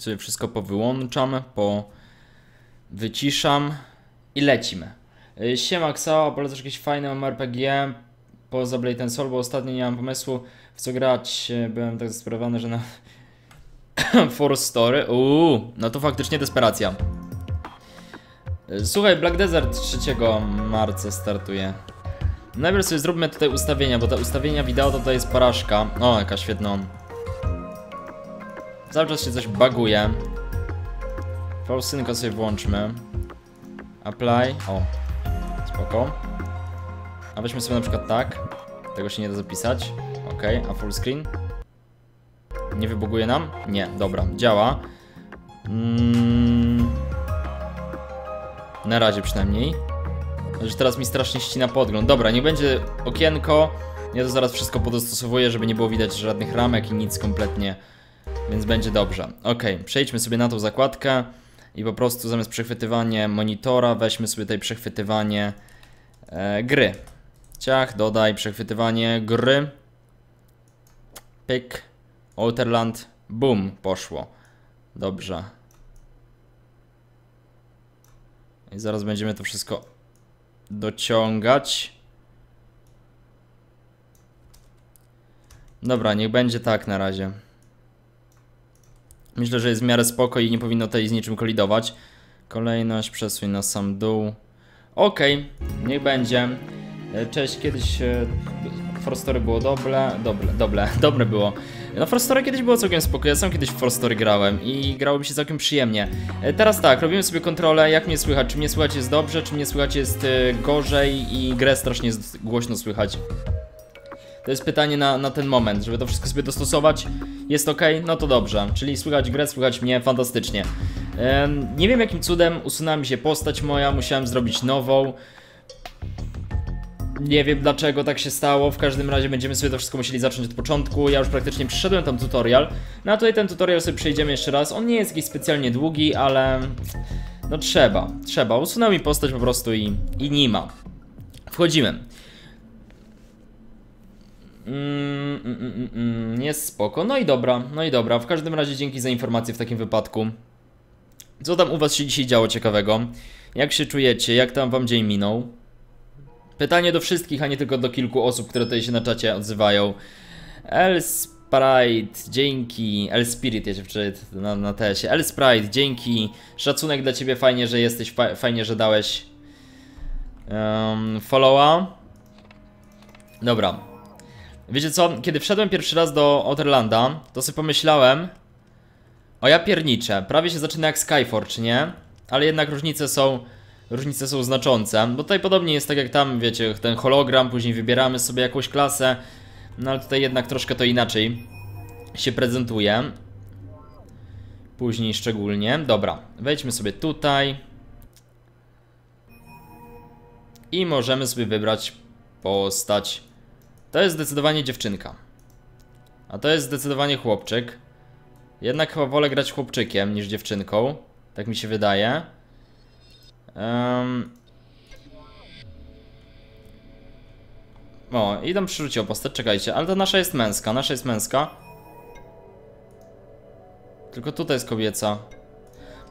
Sobie wszystko powyłączam, po wyciszam i lecimy. Y, Siema Ksao, polecasz jakieś fajne MMORPG poza Blade and Soul, bo ostatnio nie mam pomysłu w co grać. Y, Byłem tak zdesperowany, że na For Story. Uuu, no to faktycznie desperacja. Y, Słuchaj, Black Desert 3 marca startuje. Najpierw sobie zróbmy tutaj ustawienia, bo te ustawienia wideo to tutaj jest porażka. O, jaka świetna. Cały czas się coś baguje. Pausynko sobie włączmy. Apply. O, spoko. A weźmy sobie na przykład tak. Tego się nie da zapisać. Ok, a full screen? Nie wybuguje nam? Nie, dobra, działa. Mm. Na razie przynajmniej. Że teraz mi strasznie ścina podgląd. Dobra, niech będzie okienko. Ja to zaraz wszystko podostosowuję, żeby nie było widać żadnych ramek i nic kompletnie. Więc będzie dobrze. Ok, przejdźmy sobie na tą zakładkę i po prostu zamiast przechwytywania monitora weźmy sobie tutaj przechwytywanie e, gry. Ciach, dodaj przechwytywanie gry. Pyk. Outerland. Boom, poszło. Dobrze. I zaraz będziemy to wszystko dociągać. Dobra, niech będzie tak na razie. Myślę, że jest w miarę spoko i nie powinno tutaj z niczym kolidować. Kolejność, przesuń na sam dół. Okej, niech będzie. E, Cześć, kiedyś e, Forstory było dobre, dobre, dobre, dobre było. No Forstory kiedyś było całkiem spoko, ja sam kiedyś w Forstory grałem i grało mi się całkiem przyjemnie. E, Teraz tak, robimy sobie kontrolę, jak mnie słychać, czy mnie słychać jest dobrze, czy mnie słychać jest gorzej i grę strasznie głośno słychać. To jest pytanie na, na ten moment, żeby to wszystko sobie dostosować. Jest ok? No to dobrze. Czyli słychać grę, słychać mnie fantastycznie. Nie wiem jakim cudem usunęła mi się postać moja, musiałem zrobić nową. Nie wiem dlaczego tak się stało, w każdym razie będziemy sobie to wszystko musieli zacząć od początku. Ja już praktycznie przeszedłem tam tutorial. No a tutaj ten tutorial sobie przejdziemy jeszcze raz. On nie jest jakiś specjalnie długi, ale no trzeba, trzeba. Usunęła mi postać po prostu i, i nie ma. Wchodzimy. Mm, mm, mm, mm, jest spoko. No i dobra, no i dobra. W każdym razie dzięki za informację w takim wypadku. Co tam u was się dzisiaj działo ciekawego? Jak się czujecie? Jak tam wam dzień minął? Pytanie do wszystkich, a nie tylko do kilku osób, które tutaj się na czacie odzywają. El Sprite, dzięki. El Spirit, się wczoraj na, na tesie. El Sprite, dzięki. Szacunek dla ciebie, fajnie, że jesteś, fa fajnie, że dałeś um, followa. Dobra, Wiecie co, kiedy wszedłem pierwszy raz do Outerlanda, to sobie pomyślałem O ja pierniczę, prawie się zaczyna jak Skyforge, nie? Ale jednak różnice są Różnice są znaczące. Bo tutaj podobnie jest tak jak tam, wiecie, ten hologram Później wybieramy sobie jakąś klasę. No ale tutaj jednak troszkę to inaczej Się prezentuje. Później szczególnie. Dobra, wejdźmy sobie tutaj. I możemy sobie wybrać postać to jest zdecydowanie dziewczynka. A to jest zdecydowanie chłopczyk. Jednak chyba wolę grać chłopczykiem niż dziewczynką. Tak mi się wydaje. Um... O, przy o postać, czekajcie, ale to nasza jest męska, nasza jest męska. Tylko tutaj jest kobieca.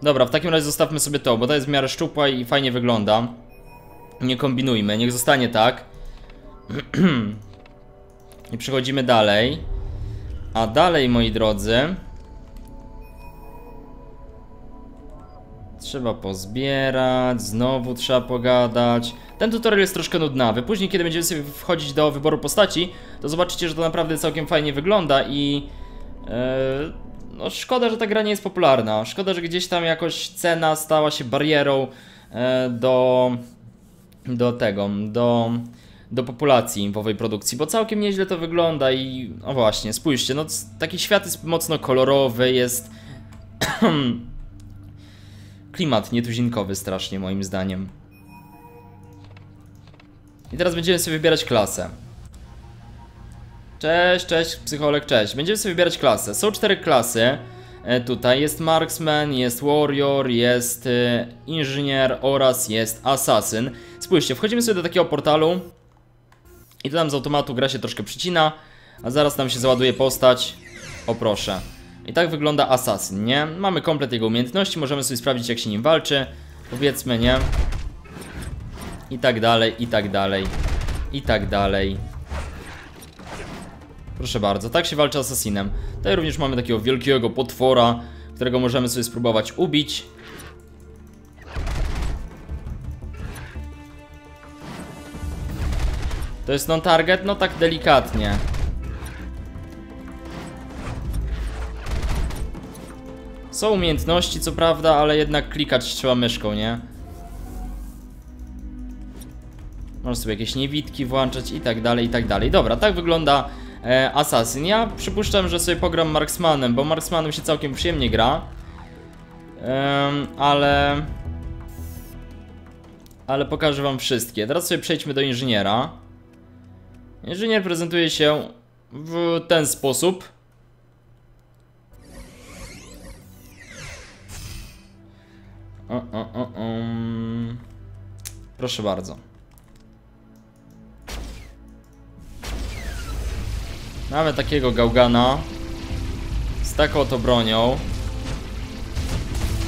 Dobra, w takim razie zostawmy sobie to, bo to jest w miarę szczupła i fajnie wygląda. Nie kombinujmy, niech zostanie tak. I przechodzimy dalej. A dalej, moi drodzy... Trzeba pozbierać, znowu trzeba pogadać. Ten tutorial jest troszkę nudnawy. Później, kiedy będziemy sobie wchodzić do wyboru postaci, to zobaczycie, że to naprawdę całkiem fajnie wygląda i... Yy, no szkoda, że ta gra nie jest popularna. Szkoda, że gdzieś tam jakoś cena stała się barierą yy, do... do tego, do do populacji w owej produkcji, bo całkiem nieźle to wygląda i no właśnie, spójrzcie, no taki świat jest mocno kolorowy, jest klimat nietuzinkowy strasznie moim zdaniem. I teraz będziemy sobie wybierać klasę. Cześć, cześć, psycholog, cześć. Będziemy sobie wybierać klasę. Są cztery klasy. E, tutaj jest marksman, jest warrior, jest e, inżynier oraz jest assassin. Spójrzcie, wchodzimy sobie do takiego portalu. I to nam z automatu gra się troszkę przycina, a zaraz nam się załaduje postać. O proszę. I tak wygląda Assassin, nie? Mamy komplet jego umiejętności, możemy sobie sprawdzić jak się nim walczy. Powiedzmy, nie? I tak dalej, i tak dalej. I tak dalej. Proszę bardzo, tak się walczy Assassinem. Tutaj również mamy takiego wielkiego potwora, którego możemy sobie spróbować ubić. To jest non-target? No tak delikatnie. Są umiejętności, co prawda, ale jednak klikać trzeba myszką, nie? Można sobie jakieś niewidki włączać i tak dalej, i tak dalej. Dobra, tak wygląda e, Assassin. Ja przypuszczam, że sobie pogram Marksmanem, bo Marksmanem się całkiem przyjemnie gra. Ale... Ale pokażę wam wszystkie. Teraz sobie przejdźmy do inżyniera. Inżynier prezentuje się w ten sposób. O, o, o. Proszę bardzo. Mamy takiego gałgana z taką oto bronią,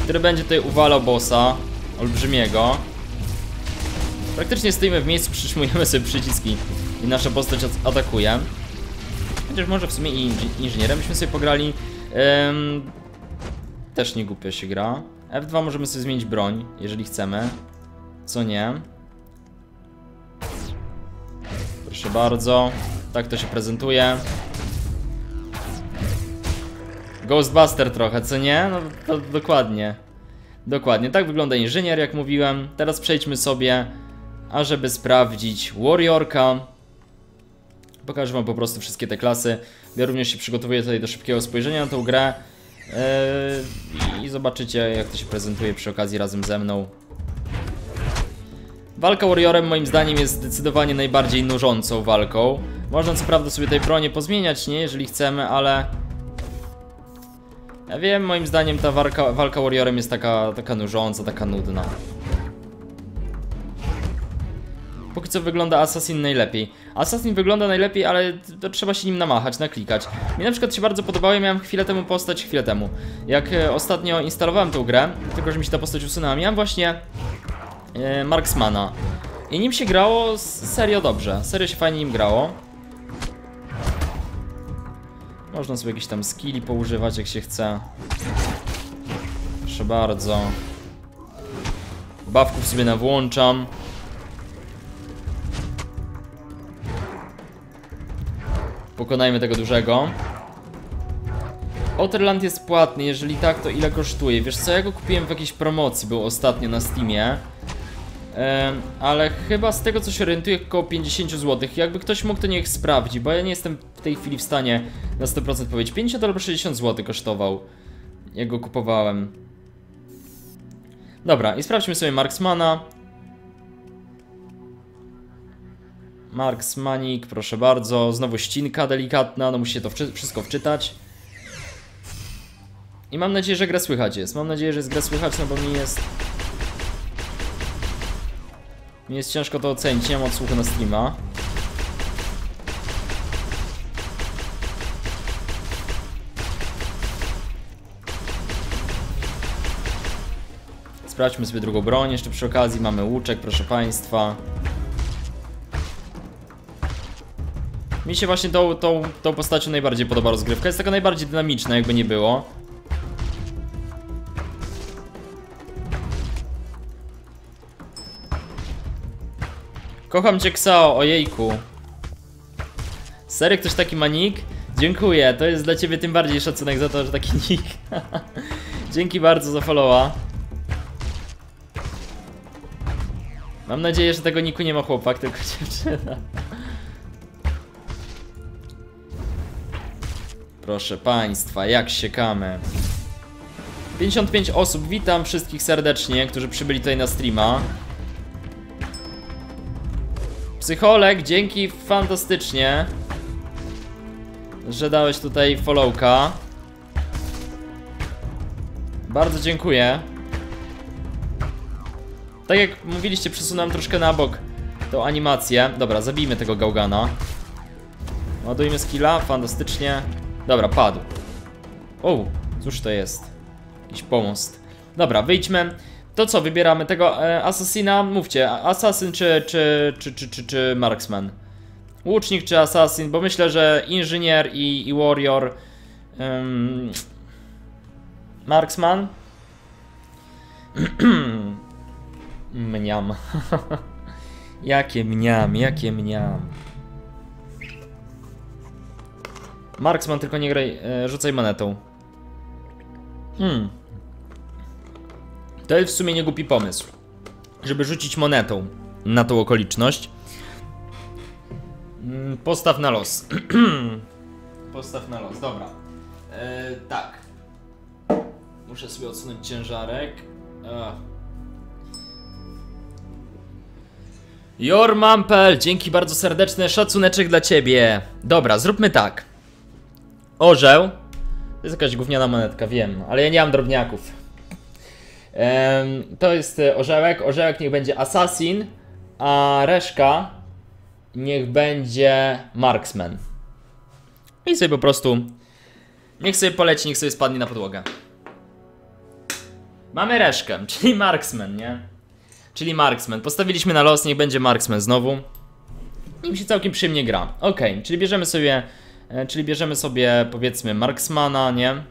który będzie tutaj uwalał bossa olbrzymiego. Praktycznie stoimy w miejscu, przytrzymujemy sobie przyciski i nasza postać atakuje. Chociaż może w sumie i inż inżynierem byśmy sobie pograli. Też nie głupio się gra. F2 możemy sobie zmienić broń, jeżeli chcemy. Co nie. Proszę bardzo. Tak to się prezentuje. Ghostbuster trochę, co nie? No to dokładnie. Dokładnie, tak wygląda inżynier, jak mówiłem. Teraz przejdźmy sobie, ażeby sprawdzić Warriorka. Pokażę wam po prostu wszystkie te klasy. Ja również się przygotowuję tutaj do szybkiego spojrzenia na tą grę. Yy, I zobaczycie, jak to się prezentuje przy okazji razem ze mną. Walka Warriorem moim zdaniem jest zdecydowanie najbardziej nużącą walką. Można co prawda sobie tej bronię pozmieniać, nie? Jeżeli chcemy, ale... Ja wiem, moim zdaniem ta walka, walka Warriorem jest taka, taka nużąca, taka nudna. Póki co wygląda Assassin najlepiej. Assassin wygląda najlepiej, ale to trzeba się nim namachać, naklikać. Mi na przykład się bardzo podobało, ja miałem chwilę temu postać, chwilę temu. Jak e, ostatnio instalowałem tę grę, tylko że mi się ta postać usunęła, miałem właśnie e, Marksmana. I nim się grało serio dobrze, serio się fajnie nim grało. Można sobie jakieś tam skilli poużywać jak się chce. Proszę bardzo. Bawków sobie nawłączam. Pokonajmy tego dużego. Outerland jest płatny, jeżeli tak, to ile kosztuje? Wiesz co, ja go kupiłem w jakiejś promocji, był ostatnio na Steamie. ale chyba z tego co się orientuję około 50 zł. Jakby ktoś mógł to niech sprawdzi, bo ja nie jestem w tej chwili w stanie na 100% powiedzieć. 50 albo 60 zł kosztował, jak go kupowałem. Dobra, i sprawdźmy sobie Marksmana. Marks Manik, proszę bardzo. Znowu ścinka delikatna, no musicie to wszystko wczytać. I mam nadzieję, że grę słychać jest. Mam nadzieję, że jest grę słychać, no bo mi jest... Mi jest ciężko to ocenić, nie mam odsłuchu na streama. Sprawdźmy sobie drugą broń, jeszcze przy okazji mamy łuczek, proszę Państwa. Mi się właśnie tą, tą, tą postacią najbardziej podoba rozgrywka. Jest taka najbardziej dynamiczna, jakby nie było. Kocham cię Ksao, ojejku. Serio ktoś taki ma nick? Dziękuję, to jest dla ciebie tym bardziej szacunek za to, że taki nick. Dzięki bardzo za followa. Mam nadzieję, że tego niku nie ma chłopak, tylko dziewczyna. Proszę Państwa, jak siekamy. 55 osób, witam wszystkich serdecznie, którzy przybyli tutaj na streama. Psycholek, dzięki fantastycznie, że dałeś tutaj followka. Bardzo dziękuję. Tak jak mówiliście, przesunąłem troszkę na bok tą animację. Dobra, zabijmy tego gałgana. Ładujmy skilla, fantastycznie. Dobra, padł. O, cóż to jest? Jakiś pomost. Dobra, wyjdźmy. To co, wybieramy tego e, asasina? Mówcie, asasyn czy, czy, czy, czy, czy, czy marksman? Łucznik czy asasin? Bo myślę, że inżynier i, i warrior... Marksman? mniam. jakie mniam, jakie mniam. Marksman, tylko nie graj, e, rzucaj monetą. Hmm. To jest w sumie nie głupi pomysł. Żeby rzucić monetą na tą okoliczność. Mm, Postaw na los. Postaw na los, dobra. E, tak. Muszę sobie odsunąć ciężarek. Ach. Jormampel, dzięki bardzo serdeczne, szacuneczek dla ciebie. Dobra, zróbmy tak. Orzeł. To jest jakaś gówniana monetka, wiem, ale ja nie mam drobniaków. To jest orzełek. Orzełek niech będzie assassin, a reszka niech będzie marksman. I sobie po prostu. Niech sobie poleci, niech sobie spadnie na podłogę. Mamy reszkę, czyli marksman, nie? Czyli marksman. Postawiliśmy na los, niech będzie marksman znowu. Mi się całkiem przyjemnie gra. Ok, czyli bierzemy sobie. E, Czyli bierzemy sobie powiedzmy marksmana, nie?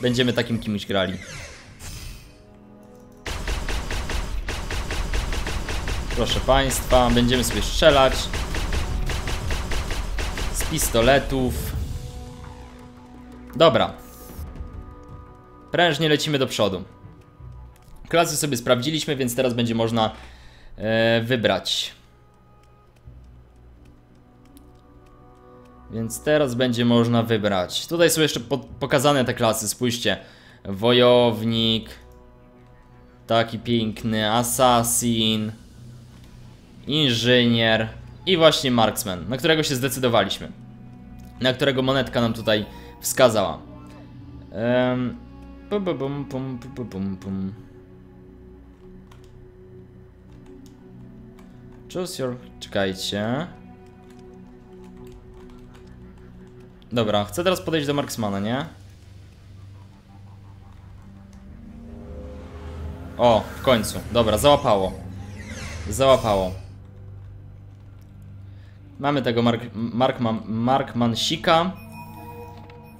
Będziemy takim kimś grali. Proszę Państwa, będziemy sobie strzelać z pistoletów. Dobra. Prężnie lecimy do przodu. Klasy sobie sprawdziliśmy, więc teraz będzie można wybrać. Więc teraz będzie można wybrać. Tutaj są jeszcze po pokazane te klasy, spójrzcie. Wojownik. Taki piękny. Assassin. Inżynier. I właśnie Marksman, na którego się zdecydowaliśmy. Na którego monetka nam tutaj wskazała. Um, pum, pum, pum, pum, pum, pum, Choose your... Czekajcie. Dobra, chcę teraz podejść do Marksmana, nie? O, w końcu. Dobra, załapało. Załapało. Mamy tego Mark, Markman, Markmansika.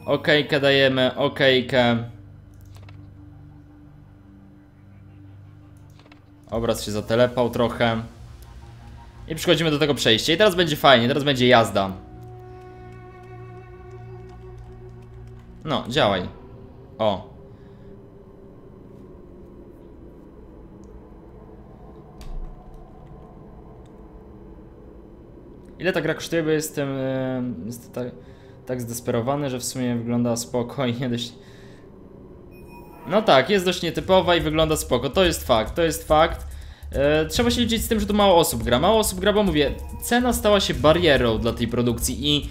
Okejkę dajemy, okejkę. Obraz się zatelepał trochę. I przechodzimy do tego przejścia. I teraz będzie fajnie, teraz będzie jazda. No, działaj. O. Ile ta gra kosztuje, bo jestem, jest tak, tak zdesperowany, że w sumie wygląda spokojnie, dość... No tak, jest dość nietypowa i wygląda spoko, to jest fakt, to jest fakt. E, trzeba się liczyć z tym, że tu mało osób gra, mało osób gra, bo mówię, cena stała się barierą dla tej produkcji i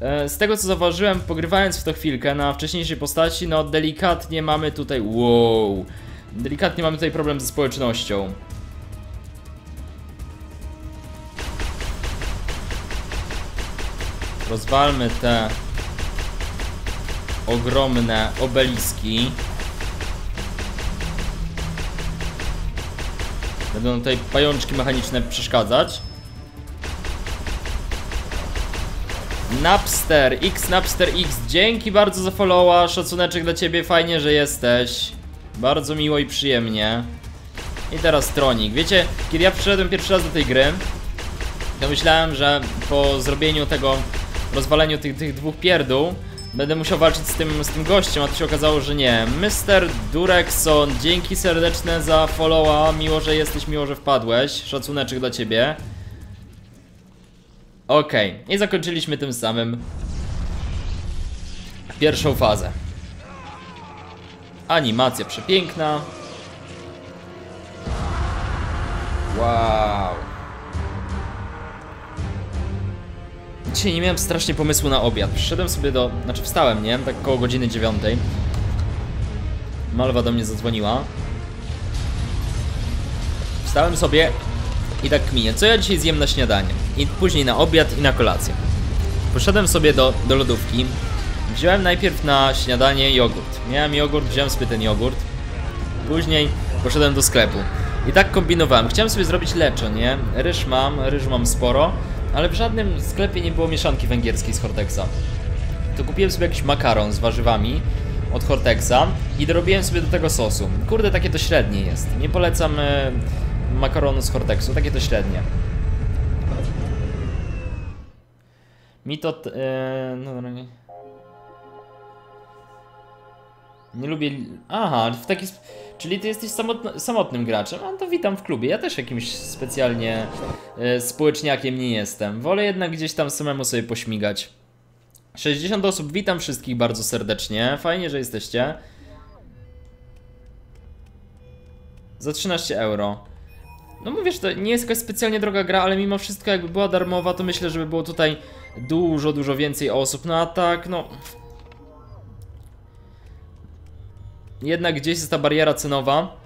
e, z tego co zauważyłem, pogrywając w to chwilkę na wcześniejszej postaci, no delikatnie mamy tutaj, wow, delikatnie mamy tutaj problem ze społecznością. Rozwalmy te ogromne obeliski. Będą tutaj pajączki mechaniczne przeszkadzać. Napster, X Napster X, dzięki bardzo za followa, szacuneczek dla ciebie, fajnie, że jesteś. Bardzo miło i przyjemnie. I teraz Tronik. Wiecie, kiedy ja przyszedłem pierwszy raz do tej gry, to myślałem, że po zrobieniu tego, rozwaleniu tych, tych dwóch pierdół, będę musiał walczyć z tym, z tym gościem, a to się okazało, że nie. Mr. Durekson, dzięki serdeczne za followa, miło, że jesteś, miło, że wpadłeś. Szacuneczek dla ciebie. Okej, i zakończyliśmy tym samym pierwszą fazę. Animacja przepiękna. Wow. Dzisiaj nie miałem strasznie pomysłu na obiad. Przyszedłem sobie do... Znaczy wstałem, nie? Tak koło godziny dziewiątej. Malwa do mnie zadzwoniła. Wstałem sobie i tak kminię. Co ja dzisiaj zjem na śniadanie? i później na obiad i na kolację. Poszedłem sobie do, do lodówki, wziąłem najpierw na śniadanie jogurt. Miałem jogurt, wziąłem sobie ten jogurt, później poszedłem do sklepu. I tak kombinowałem. Chciałem sobie zrobić leczo, nie? Ryż mam, ryż mam sporo, ale w żadnym sklepie nie było mieszanki węgierskiej z Hortexa. To kupiłem sobie jakiś makaron z warzywami od Hortexa i dorobiłem sobie do tego sosu. Kurde, takie to średnie jest. Nie polecam e, makaronu z Hortexu, takie to średnie. Mi to... E, no, no, nie. Nie lubię. Aha, w taki. sp- Czyli ty jesteś samotno, samotnym graczem. A to witam w klubie. Ja też jakimś specjalnie e, społeczniakiem nie jestem. Wolę jednak gdzieś tam samemu sobie pośmigać. 60 osób, witam wszystkich bardzo serdecznie. Fajnie, że jesteście. Za 13 euro. No mówię, że to nie jest jakaś specjalnie droga gra, ale mimo wszystko jakby była darmowa, to myślę, żeby było tutaj dużo, dużo więcej osób. No a tak, no... Jednak gdzieś jest ta bariera cenowa.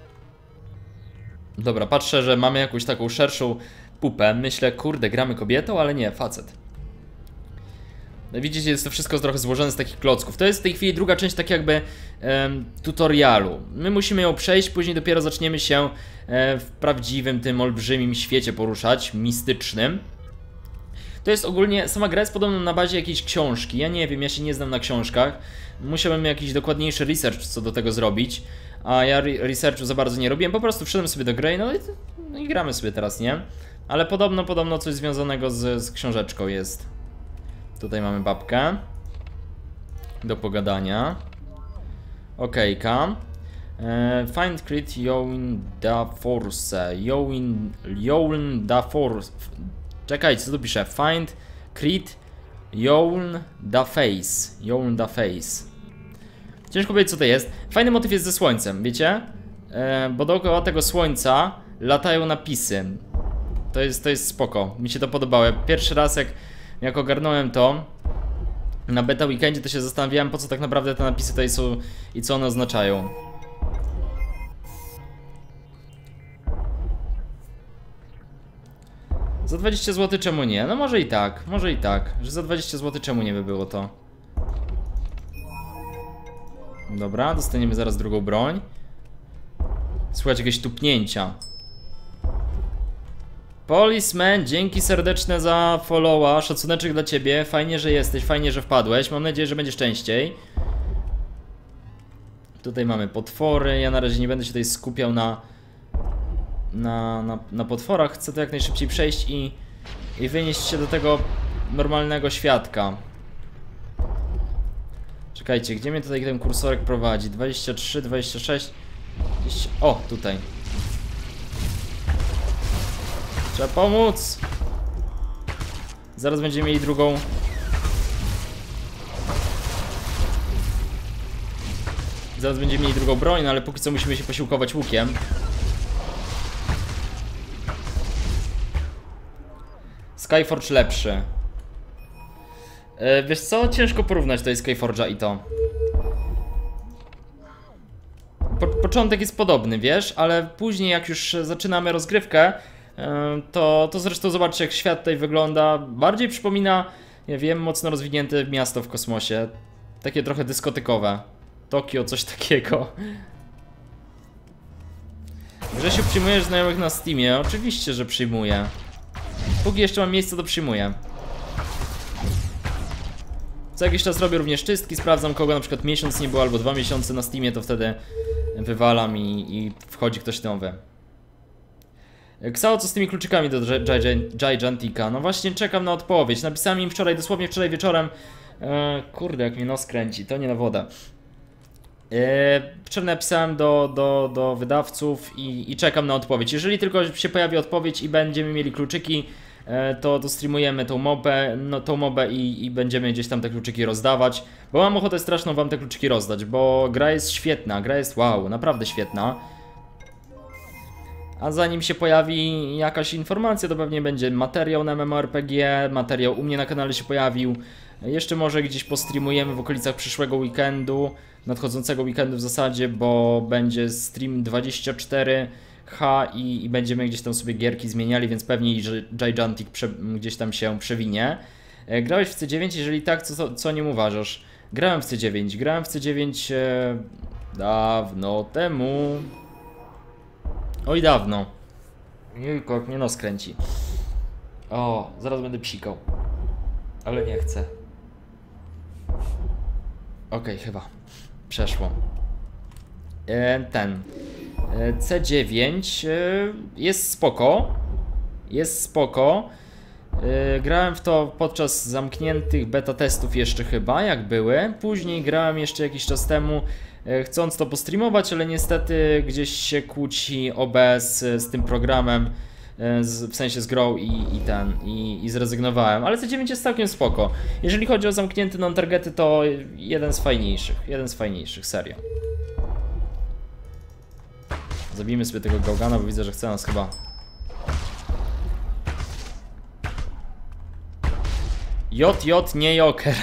Dobra, patrzę, że mamy jakąś taką szerszą pupę. Myślę, kurde, gramy kobietą, ale nie, facet. Widzicie, jest to wszystko trochę złożone z takich klocków. To jest w tej chwili druga część tak jakby em, tutorialu. My musimy ją przejść, później dopiero zaczniemy się e, w prawdziwym, tym olbrzymim świecie poruszać, mistycznym. To jest ogólnie, sama gra jest podobno na bazie jakiejś książki. Ja nie wiem, ja się nie znam na książkach. Musiałbym jakiś dokładniejszy research co do tego zrobić. A ja re researchu za bardzo nie robiłem, po prostu wszedłem sobie do gry no i, no i gramy sobie teraz, nie? Ale podobno, podobno coś związanego z, z książeczką jest. Tutaj mamy babkę. Do pogadania. Okejka. E, find crit Yoin da Force. Yoin, Yoin da Force. Czekajcie, co tu pisze? Find crit Yoin da Face. Yoin da Face. Ciężko powiedzieć, co to jest. Fajny motyw jest ze słońcem, wiecie? E, bo dookoła tego słońca latają napisy. To jest, to jest spoko. Mi się to podobało. Pierwszy raz, jak, jak ogarnąłem to na beta weekendzie, to się zastanawiałem, po co tak naprawdę te napisy tutaj są i co one oznaczają. Za 20 zł czemu nie? No może i tak, może i tak. Że za 20 zł czemu nie by było to? Dobra, dostaniemy zaraz drugą broń. Słuchajcie, jakieś tupnięcia. Policeman, dzięki serdeczne za followa, szacuneczek dla ciebie, fajnie, że jesteś, fajnie, że wpadłeś, mam nadzieję, że będziesz częściej. Tutaj mamy potwory, ja na razie nie będę się tutaj skupiał na, na, na, na potworach, chcę to jak najszybciej przejść i, i wynieść się do tego normalnego świadka. Czekajcie, gdzie mnie tutaj ten kursorek prowadzi? 23, 26, 20... O, tutaj. Trzeba pomóc! Zaraz będziemy mieli drugą. Zaraz będziemy mieli drugą broń, no ale póki co musimy się posiłkować łukiem. Skyforge lepszy. E, wiesz co? Ciężko porównać tutaj Skyforge'a i to. Po, początek jest podobny, wiesz, ale później jak już zaczynamy rozgrywkę, e, to, to zresztą zobaczcie jak świat tutaj wygląda. Bardziej przypomina, ja wiem, mocno rozwinięte miasto w kosmosie. Takie trochę dyskotykowe. Tokio, coś takiego. Grzesiu, przyjmujesz znajomych na Steamie? Oczywiście, że przyjmuję. Póki jeszcze mam miejsce, to przyjmuję. Co jakiś czas robię również czystki, sprawdzam kogo na przykład miesiąc nie było albo dwa miesiące na Steamie, to wtedy wywalam i, i wchodzi ktoś nowy. Ksao, co z tymi kluczykami do Gi- Gigantika? No właśnie czekam na odpowiedź. Napisałem im wczoraj, dosłownie wczoraj wieczorem. E, kurde, jak mnie nos kręci, to nie na wodę. E, wczoraj napisałem do, do, do wydawców i, i czekam na odpowiedź. Jeżeli tylko się pojawi odpowiedź i będziemy mieli kluczyki, to, to streamujemy tą mobę, no, tą mobę i, i będziemy gdzieś tam te kluczyki rozdawać. Bo mam ochotę straszną wam te kluczyki rozdać, bo gra jest świetna, gra jest wow, naprawdę świetna. A zanim się pojawi jakaś informacja, to pewnie będzie materiał na MMORPG, materiał u mnie na kanale się pojawił. Jeszcze może gdzieś postreamujemy w okolicach przyszłego weekendu, nadchodzącego weekendu w zasadzie, bo będzie stream 24 I, i będziemy gdzieś tam sobie gierki zmieniali, więc pewnie że Gigantic prze, gdzieś tam się przewinie. E, grałeś w C9? Jeżeli tak, co, co, uważasz? Grałem w C9. Grałem w C9 e, dawno temu. Oj, dawno. Jejku, jak mnie nos kręci. O, zaraz będę psikał. Ale nie chcę. Okej, chyba. Przeszło. E, ten. E, C9 e, jest spoko. Jest spoko. E, grałem w to podczas zamkniętych beta testów jeszcze chyba, jak były. Później grałem jeszcze jakiś czas temu, e, chcąc to postreamować, ale niestety gdzieś się kłóci OBS z tym programem, w sensie z grą i, i ten, i, i zrezygnowałem. Ale C9 jest całkiem spoko. Jeżeli chodzi o zamknięte non-targety, to jeden z fajniejszych. Jeden z fajniejszych, serio. Zabijmy sobie tego Gaugana, bo widzę, że chce nas chyba JJ nie Joker.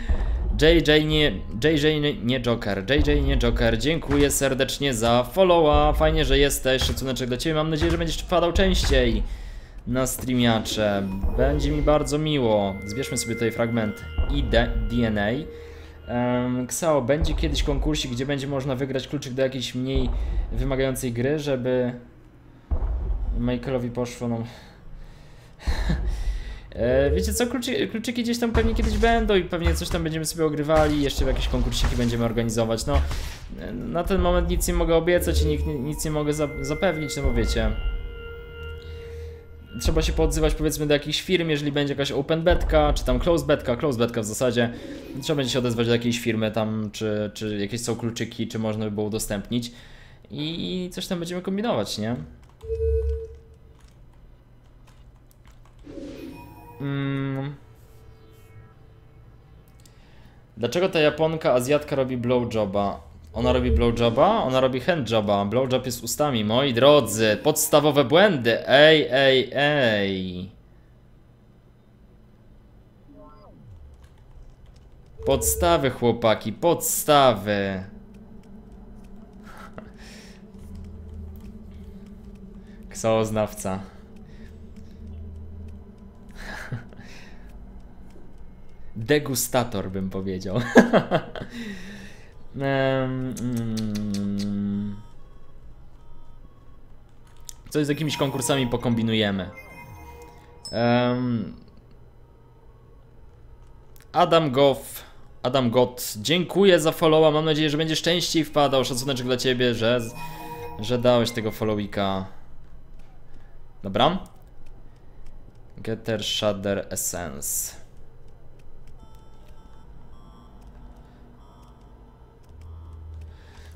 JJ nie, JJ nie, nie Joker, JJ nie Joker, dziękuję serdecznie za followa, fajnie, że jesteś, szacuneczek dla Ciebie, mam nadzieję, że będziesz wpadał częściej na streamiacze, będzie mi bardzo miło, zbierzmy sobie tutaj fragment ID, DNA. Ksao, będzie kiedyś konkursik, gdzie będzie można wygrać kluczyk do jakiejś mniej wymagającej gry, żeby Michaelowi poszło, no... E, wiecie co, kluczy, kluczyki gdzieś tam pewnie kiedyś będą i pewnie coś tam będziemy sobie ogrywali, jeszcze jakieś konkursiki będziemy organizować, no. E, na ten moment nic nie mogę obiecać i nic, nic nie mogę za, zapewnić, no bo wiecie trzeba się poodzywać powiedzmy do jakichś firm, jeżeli będzie jakaś open betka, czy tam close betka, close betka w zasadzie, trzeba będzie się odezwać do jakiejś firmy tam, czy, czy jakieś są kluczyki, czy można by było udostępnić i coś tam będziemy kombinować, nie? Mm. Dlaczego ta Japonka, Azjatka robi blowjoba? Ona robi blowjoba? Ona robi handjoba. Blowjob jest ustami, moi drodzy. Podstawowe błędy. Ej, ej, ej. Podstawy, chłopaki, podstawy. Ksoznawca. Degustator bym powiedział. Mm. Coś z jakimiś konkursami pokombinujemy. Adam Goff. Adam Gott, dziękuję za followa. Mam nadzieję, że będziesz częściej wpadał. Szacuneczek dla ciebie, że, że dałeś tego followika. Dobra. Getter Shader Essence.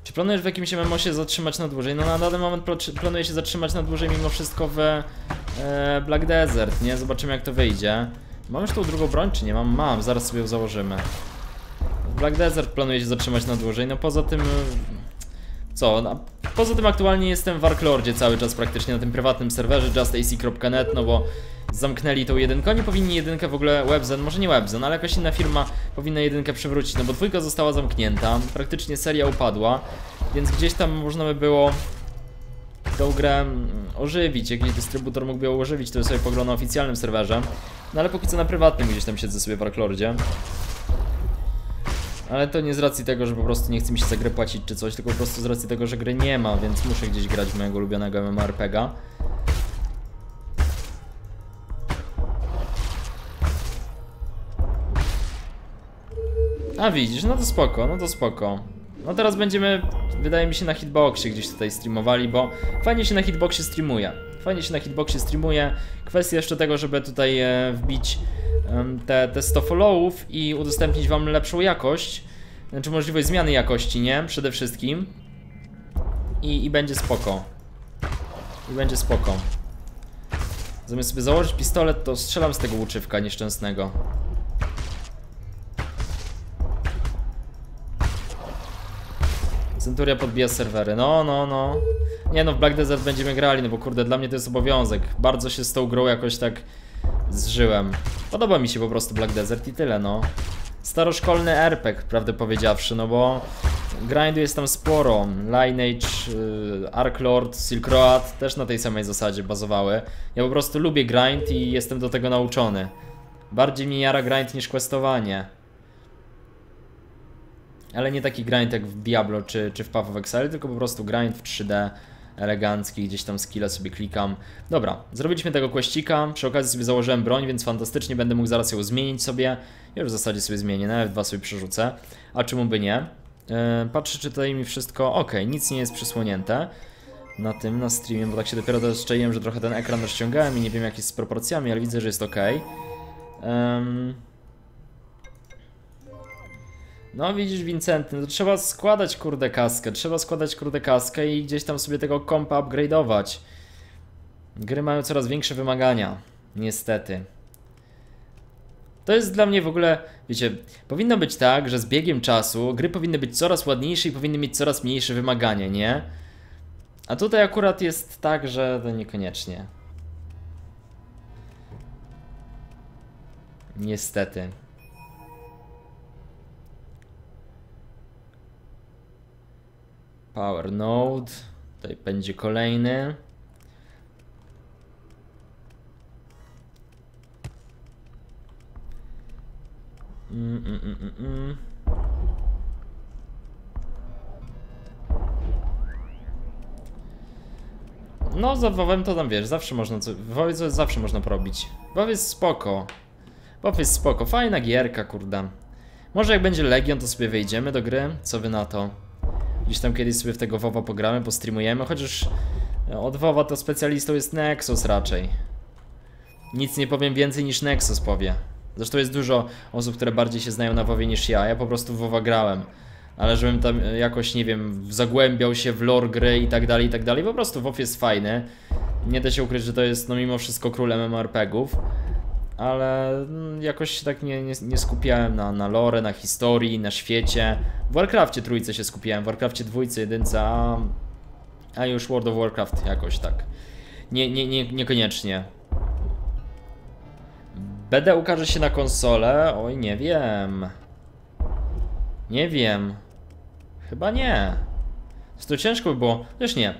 Czy planujesz w jakimś MMO się zatrzymać na dłużej? No na dany moment planuję się zatrzymać na dłużej mimo wszystko w e, Black Desert, nie? Zobaczymy jak to wyjdzie. Mam już tą drugą broń, czy nie? Mam, mam, zaraz sobie ją założymy. W Black Desert planuję się zatrzymać na dłużej, no poza tym... Co? No, poza tym aktualnie jestem w Arklordzie cały czas praktycznie na tym prywatnym serwerze justac.net, no bo zamknęli tą jedynkę. Oni powinni jedynkę w ogóle Webzen, może nie Webzen, ale jakaś inna firma powinna jedynkę przywrócić, no bo dwójka została zamknięta, praktycznie seria upadła, więc gdzieś tam można by było tą grę mm, ożywić, jakiś dystrybutor mógłby ją ożywić, to sobie pogląd na oficjalnym serwerze, no ale póki co na prywatnym gdzieś tam siedzę sobie w Arklordzie. Ale to nie z racji tego, że po prostu nie chce mi się za grę płacić czy coś, tylko po prostu z racji tego, że gry nie ma, więc muszę gdzieś grać w mojego ulubionego MMORPG'a. A widzisz, no to spoko, no to spoko. No teraz będziemy, wydaje mi się, na hitboxie gdzieś tutaj streamowali, bo fajnie się na hitboxie streamuje. Fajnie się na hitboxie streamuje. Kwestia jeszcze tego, żeby tutaj e, wbić te, te 100 followów i udostępnić wam lepszą jakość. Znaczy możliwość zmiany jakości, nie? Przede wszystkim. I, i będzie spoko. I będzie spoko. Zamiast sobie założyć pistolet, to strzelam z tego łuczywka nieszczęsnego. Centuria podbija serwery. No, no, no. Nie no, w Black Desert będziemy grali, no bo kurde, dla mnie to jest obowiązek. Bardzo się z tą grą jakoś tak zżyłem. Podoba mi się po prostu Black Desert i tyle, no. Staroszkolny RPG, prawdę powiedziawszy, no bo Grindu jest tam sporo. Lineage, y, Ark Lord, Silk Road też na tej samej zasadzie bazowały. Ja po prostu lubię grind i jestem do tego nauczony. Bardziej mnie jara grind niż questowanie. Ale nie taki grind jak w Diablo czy, czy w Path of Exile, tylko po prostu grind w 3D elegancki, gdzieś tam skilla sobie klikam. Dobra, zrobiliśmy tego questika, przy okazji sobie założyłem broń, więc fantastycznie będę mógł zaraz ją zmienić sobie. Już w zasadzie sobie zmienię, nawet dwa sobie przerzucę, a czemu by nie? Yy, patrzę, czy tutaj mi wszystko... ok, nic nie jest przysłonięte na tym, na streamie, bo tak się dopiero doszczaiłem, że trochę ten ekran rozciągałem i nie wiem jak jest z proporcjami, ale widzę, że jest ok. Um... No widzisz Vincenty, no trzeba składać kurde kaskę, trzeba składać kurde kaskę i gdzieś tam sobie tego kompa upgrade'ować. Gry mają coraz większe wymagania, niestety. To jest dla mnie w ogóle, wiecie, powinno być tak, że z biegiem czasu gry powinny być coraz ładniejsze i powinny mieć coraz mniejsze wymagania, nie? A tutaj akurat jest tak, że to niekoniecznie. Niestety. Power Node. Tutaj będzie kolejny. Mm, mm, mm, mm. mm. No, za WoWem to tam wiesz, zawsze można co. Zawsze można porobić. WoW jest spoko. WoW jest spoko, fajna gierka, kurda. Może jak będzie Legion, to sobie wejdziemy do gry. Co wy na to? Gdzieś tam kiedyś sobie w tego WoWa pogramy, postreamujemy, chociaż od WoWa to specjalistą jest Nexus raczej. Nic nie powiem więcej niż Nexus powie. Zresztą jest dużo osób, które bardziej się znają na WoWie niż ja. Ja po prostu w WoWa grałem. Ale żebym tam jakoś, nie wiem, zagłębiał się w lore gry i tak dalej, i tak dalej. Po prostu WoW jest fajny. Nie da się ukryć, że to jest no mimo wszystko król MMORPGów. Ale mm, jakoś się tak nie, nie, nie, skupiałem na, na lore, na historii, na świecie. W Warcraftie trójce się skupiałem, w Warcraftie dwójce, jedynce, a, a już World of Warcraft jakoś tak. Nie, nie, nie, niekoniecznie. BD ukaże się na konsolę? Oj, nie wiem. Nie wiem. Chyba nie. To ciężko by było. Też nie.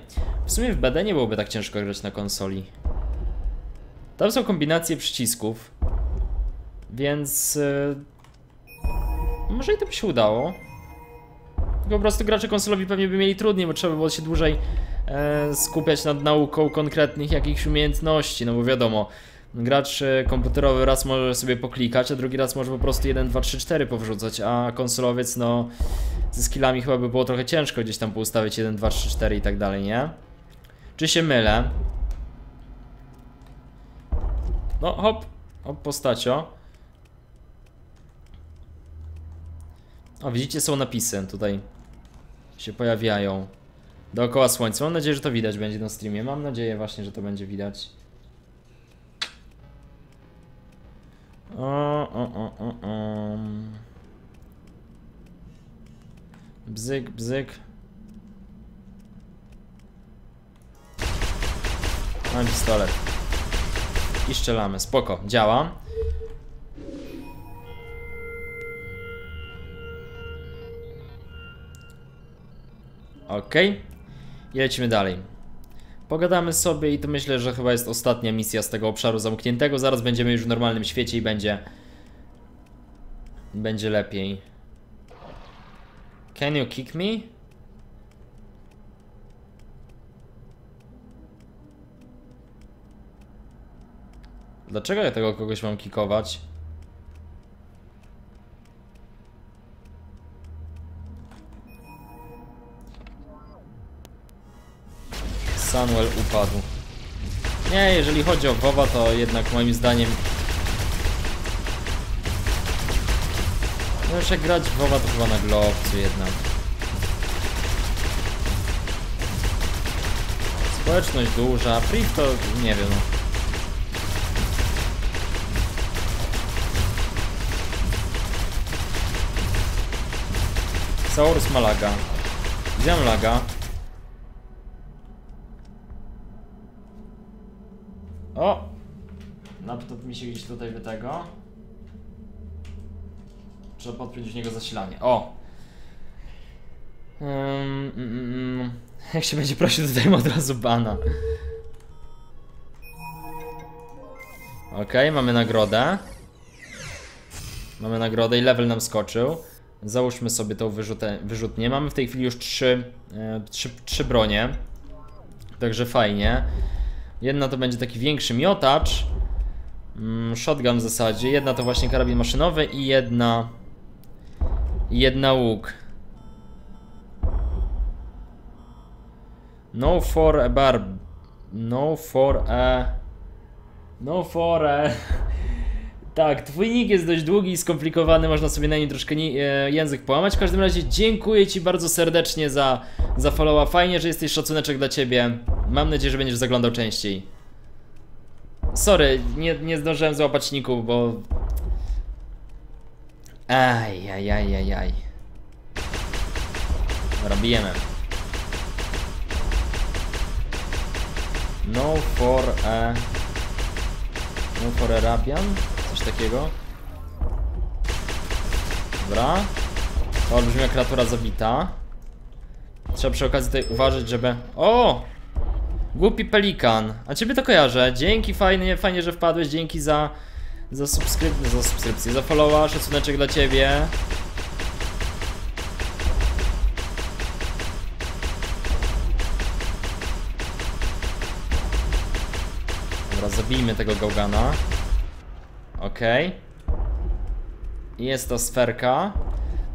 W sumie w BD nie byłoby tak ciężko grać na konsoli. Tam są kombinacje przycisków. Więc... Yy, może i to by się udało. Tylko po prostu gracze konsolowi pewnie by mieli trudniej, bo trzeba by było się dłużej e, skupiać nad nauką konkretnych jakichś umiejętności, no bo wiadomo, gracz e, komputerowy raz może sobie poklikać, a drugi raz może po prostu 1, 2, 3, 4 powrzucać, a konsolowiec no ze skillami chyba by było trochę ciężko gdzieś tam poustawiać 1, 2, 3, 4 i tak dalej, nie? Czy się mylę? No hop, hop postacio. O, widzicie, są napisy tutaj. Się pojawiają. Dookoła słońca. Mam nadzieję, że to widać będzie na streamie. Mam nadzieję właśnie, że to będzie widać. O, o, o, o, o. Bzyk, bzyk. Mam pistolet. I strzelamy. Spoko, działa. Ok. I lecimy dalej. Pogadamy sobie i to myślę, że chyba jest ostatnia misja z tego obszaru zamkniętego. Zaraz będziemy już w normalnym świecie i będzie... Będzie lepiej. Can you kick me? Dlaczego ja tego kogoś mam kikować? Sunwell upadł. Nie, jeżeli chodzi o WoWa, to jednak moim zdaniem... No już jak grać WoWa, to chyba na glowcu jednak. Społeczność duża, priv to nie wiem Saurus ma laga. Mam laga? O! Laptop mi się gdzieś tutaj wy tego. Trzeba podpiąć w niego zasilanie. O! Um, mm, mm, jak się będzie prosił, dajmy od razu bana. Okej, mamy nagrodę. Mamy nagrodę i level nam skoczył. Załóżmy sobie tą wyrzutę, wyrzutnię. Mamy w tej chwili już trzy, e, trzy, trzy bronie. Także fajnie. Jedna to będzie taki większy miotacz. Mm, shotgun w zasadzie. Jedna to właśnie karabin maszynowy i jedna... Jedna łuk. No for a bar... No for a... No for a... Tak, twój nick jest dość długi i skomplikowany, można sobie na nim troszkę ni- e, język połamać. W każdym razie dziękuję Ci bardzo serdecznie za, za followa. Fajnie, że jesteś szacuneczek dla Ciebie. Mam nadzieję, że będziesz zaglądał częściej. Sorry, nie, nie zdążyłem złapać niku, bo... Aj, aj, aj, aj, aj. Dobra, bijemy. No for a... No for Arabian? Takiego. Dobra. Olbrzymia kreatura zabita. Trzeba przy okazji tutaj uważać, żeby... O! Głupi pelikan. A ciebie to kojarzę. Dzięki, fajnie, fajnie, że wpadłeś. Dzięki za... Za, subskryp... za subskrypcję, za followa, szacuneczek dla ciebie. Dobra, zabijmy tego Gaugana. I Jest to sferka.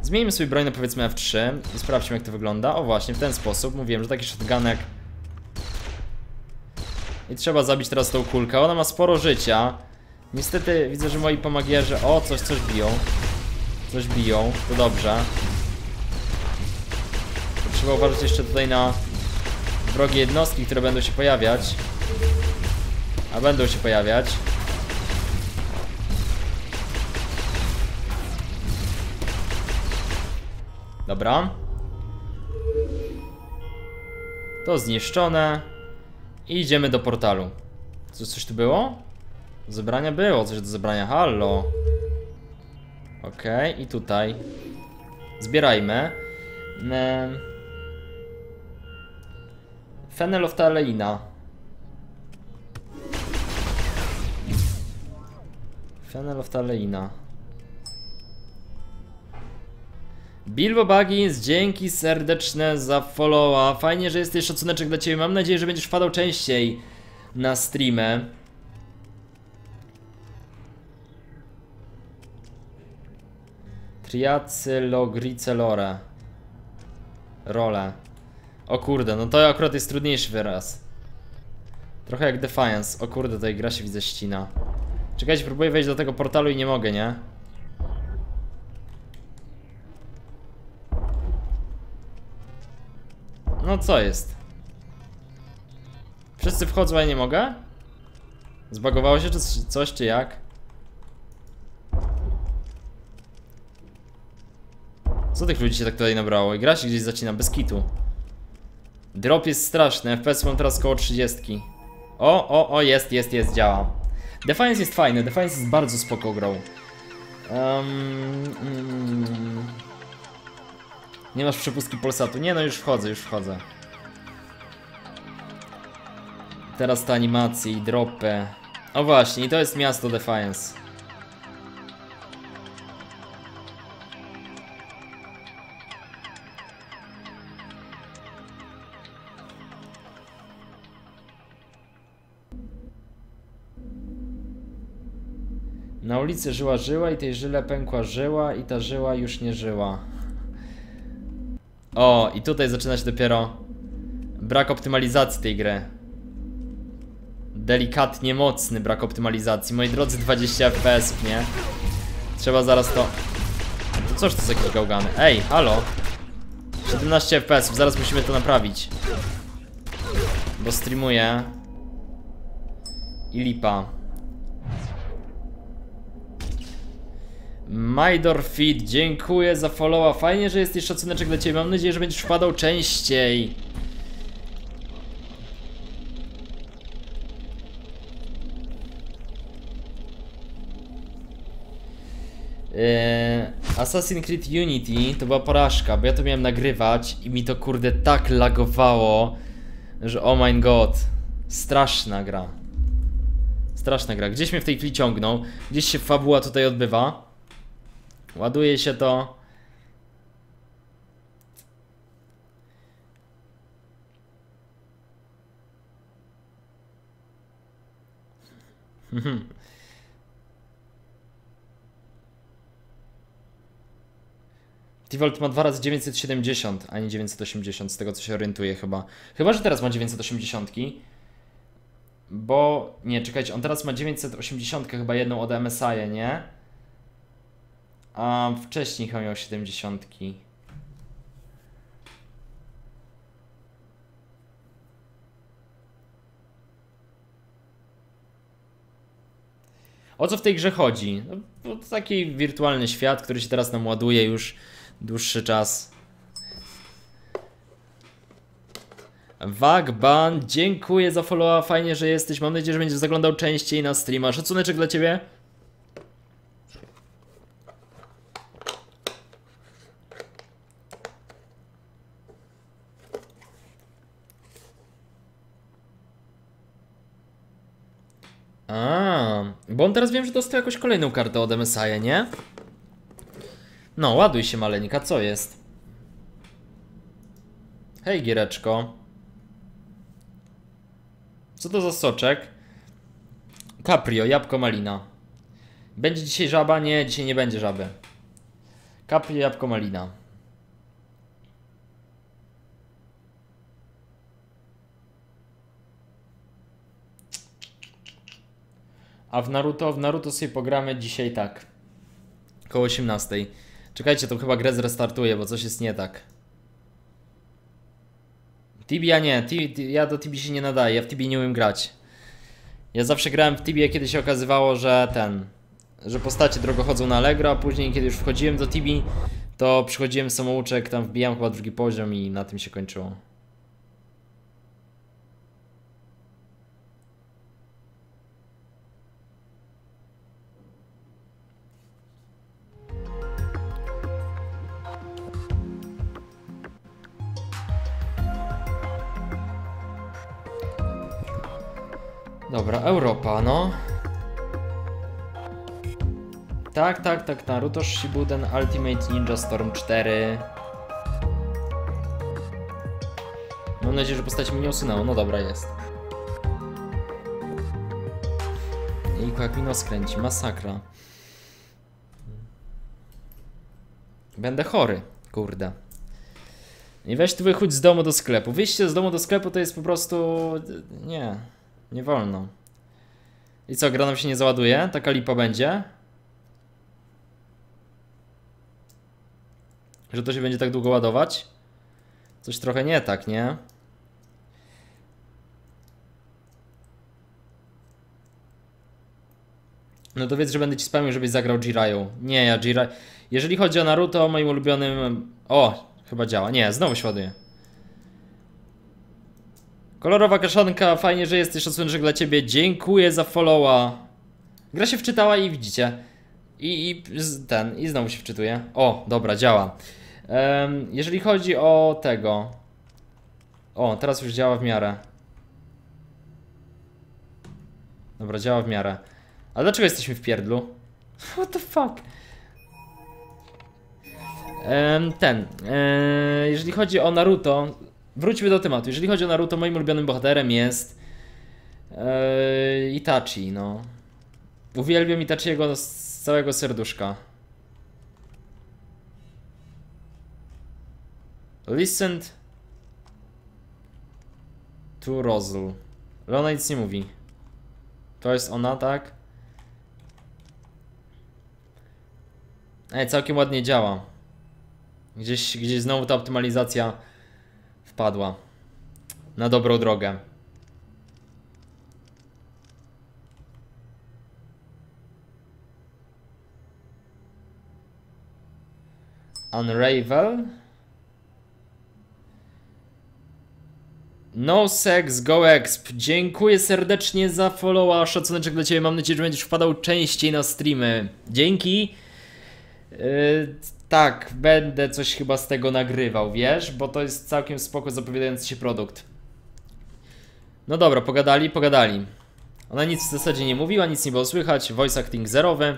Zmienimy sobie broń na powiedzmy F3 i sprawdźmy jak to wygląda. O właśnie, w ten sposób. Mówiłem, że taki shotgunek. I trzeba zabić teraz tą kulkę. Ona ma sporo życia. Niestety widzę, że moi pomagierze... O, coś, coś biją. Coś biją, to dobrze. Trzeba uważać jeszcze tutaj na wrogie jednostki, które będą się pojawiać. A będą się pojawiać. Dobra. To zniszczone. I idziemy do portalu. Co, coś tu było? Zebrania było, coś do zebrania. Hallo. Okej, i tutaj. Zbierajmy. Ne... Feneloftalina. Feneloftalina. Bilbo Baggins, dzięki serdeczne za followa. Fajnie, że jesteś szacuneczek dla Ciebie. Mam nadzieję, że będziesz wpadał częściej na streamę. Triacylogricelore. Role. O kurde, no to akurat jest trudniejszy wyraz. Trochę jak Defiance. O kurde, tutaj gra się widzę ścina. Czekajcie, próbuję wejść do tego portalu i nie mogę, nie? No co jest? Wszyscy wchodzą, a nie mogę? Zbagowało się czy coś, czy jak? Co tych ludzi się tak tutaj nabrało? I gra się gdzieś zacina, bez kitu. Drop jest straszny, FPS mam teraz około 30. O, o, o, jest, jest, jest, działa. Defiance jest fajny, Defiance jest bardzo spoko grą. Um, mm, nie masz przepustki Polsatu. Nie no, już wchodzę, już wchodzę. Teraz te animacje i dropy. O właśnie, i to jest miasto Defiance. Na ulicy żyła żyła i tej żyle pękła żyła i ta żyła już nie żyła. O, i tutaj zaczyna się dopiero brak optymalizacji tej gry. Delikatnie mocny brak optymalizacji. Moi drodzy, 20 fps, nie? Trzeba zaraz to... To coż to jest jakieś gałgany? Ej, halo! 17 fps, zaraz musimy to naprawić. Bo streamuję. I lipa. Majdor Feed, dziękuję za followa. Fajnie, że jesteś szacuneczek dla Ciebie. Mam nadzieję, że będziesz wpadał częściej. Yy, Assassin's Creed Unity to była porażka, bo ja to miałem nagrywać i mi to kurde tak lagowało, że oh my god. Straszna gra. Straszna gra. Gdzieś mnie w tej chwili ciągną. Gdzieś się fabuła tutaj odbywa. Ładuje się to. Default ma 2 razy 970, a nie 980, z tego co się orientuję chyba. Chyba, że teraz ma 980. Bo, nie, czekajcie, on teraz ma 980 chyba jedną od MSI, nie? A wcześniej chyba miał 70. O co w tej grze chodzi? No, to taki wirtualny świat, który się teraz nam ładuje już dłuższy czas. Wagban, dziękuję za followa, fajnie, że jesteś. Mam nadzieję, że będziesz zaglądał częściej na streama. Szacuneczek dla ciebie. A, bo on teraz wiem, że dostał jakąś kolejną kartę od MSI, nie? No, ładuj się maleńka, co jest? Hej, giereczko. Co to za soczek? Caprio, jabłko malina. Będzie dzisiaj żaba? Nie, dzisiaj nie będzie żaby. Caprio, jabłko malina. A w Naruto, w Naruto sobie pogramy dzisiaj tak. Koło 18. Czekajcie, to chyba grę zrestartuję, bo coś jest nie tak. Tibia nie, Tibi, ja do Tibi się nie nadaję, ja w Tibi nie umiem grać. Ja zawsze grałem w Tibie, kiedy się okazywało, że ten, że postacie drogo chodzą na Allegro, a później kiedy już wchodziłem do Tibi, to przychodziłem samouczek, tam wbijałem chyba drugi poziom i na tym się kończyło. Dobra, Europa, no. Tak, tak, tak, Naruto Shippuden Ultimate Ninja Storm 4. Mam nadzieję, że postać mi nie usunęło. No dobra, jest. Jejku, jak mi nos kręci. Masakra. Będę chory, kurde. I weź tu wychódź z domu do sklepu. Wyjście z domu do sklepu to jest po prostu... Nie. Nie wolno. I co, gra nam się nie załaduje? Taka lipa będzie? Że to się będzie tak długo ładować? Coś trochę nie tak, nie? No to wiedz, że będę ci spamił, żebyś zagrał Jiraiya. Nie, ja Jiraiya... Jeżeli chodzi o Naruto, moim ulubionym... O, chyba działa. Nie, znowu się ładuje. Kolorowa kaszanka, fajnie, że jesteś, szacunek dla ciebie. Dziękuję za followa. Gra się wczytała i widzicie. I, i ten, i znowu się wczytuje. O, dobra, działa. Um, jeżeli chodzi o tego. O, teraz już działa w miarę. Dobra, działa w miarę. A dlaczego jesteśmy w pierdlu? What the fuck? Ten. Um, jeżeli chodzi o Naruto, Wróćmy do tematu. Jeżeli chodzi o Naruto, moim ulubionym bohaterem jest yy, Itachi, no. Uwielbiam Itachiego z całego serduszka. Listen to Rosal. Ale ona nic nie mówi. To jest ona, tak? Ej, całkiem ładnie działa. Gdzieś, gdzieś znowu ta optymalizacja wpadła na dobrą drogę. Unravel. No Sex Go Exp. Dziękuję serdecznie za followa. Szacuneczek dla Ciebie. Mam nadzieję, że będziesz wpadał częściej na streamy. Dzięki. Yy, tak, będę coś chyba z tego nagrywał, wiesz? Bo to jest całkiem spoko zapowiadający się produkt. No dobra, pogadali, pogadali. Ona nic w zasadzie nie mówiła, nic nie było słychać, voice acting zerowy.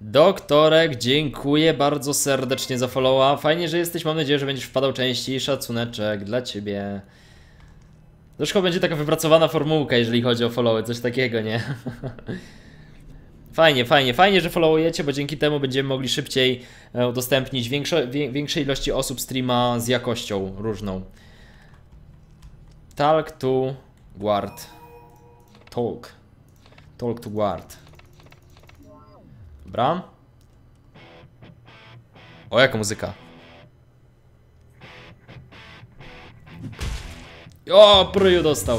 Doktorek, dziękuję bardzo serdecznie za followa. Fajnie, że jesteś. Mam nadzieję, że będziesz wpadał częściej. Szacuneczek dla ciebie. To chyba będzie taka wypracowana formułka, jeżeli chodzi o followy, coś takiego, nie? Fajnie, fajnie, fajnie, że followujecie, bo dzięki temu będziemy mogli szybciej e, udostępnić większe, wie, większej ilości osób streama z jakością różną. Talk to guard. Talk. Talk to guard. Dobra. O, jaka muzyka. O, pryju dostał.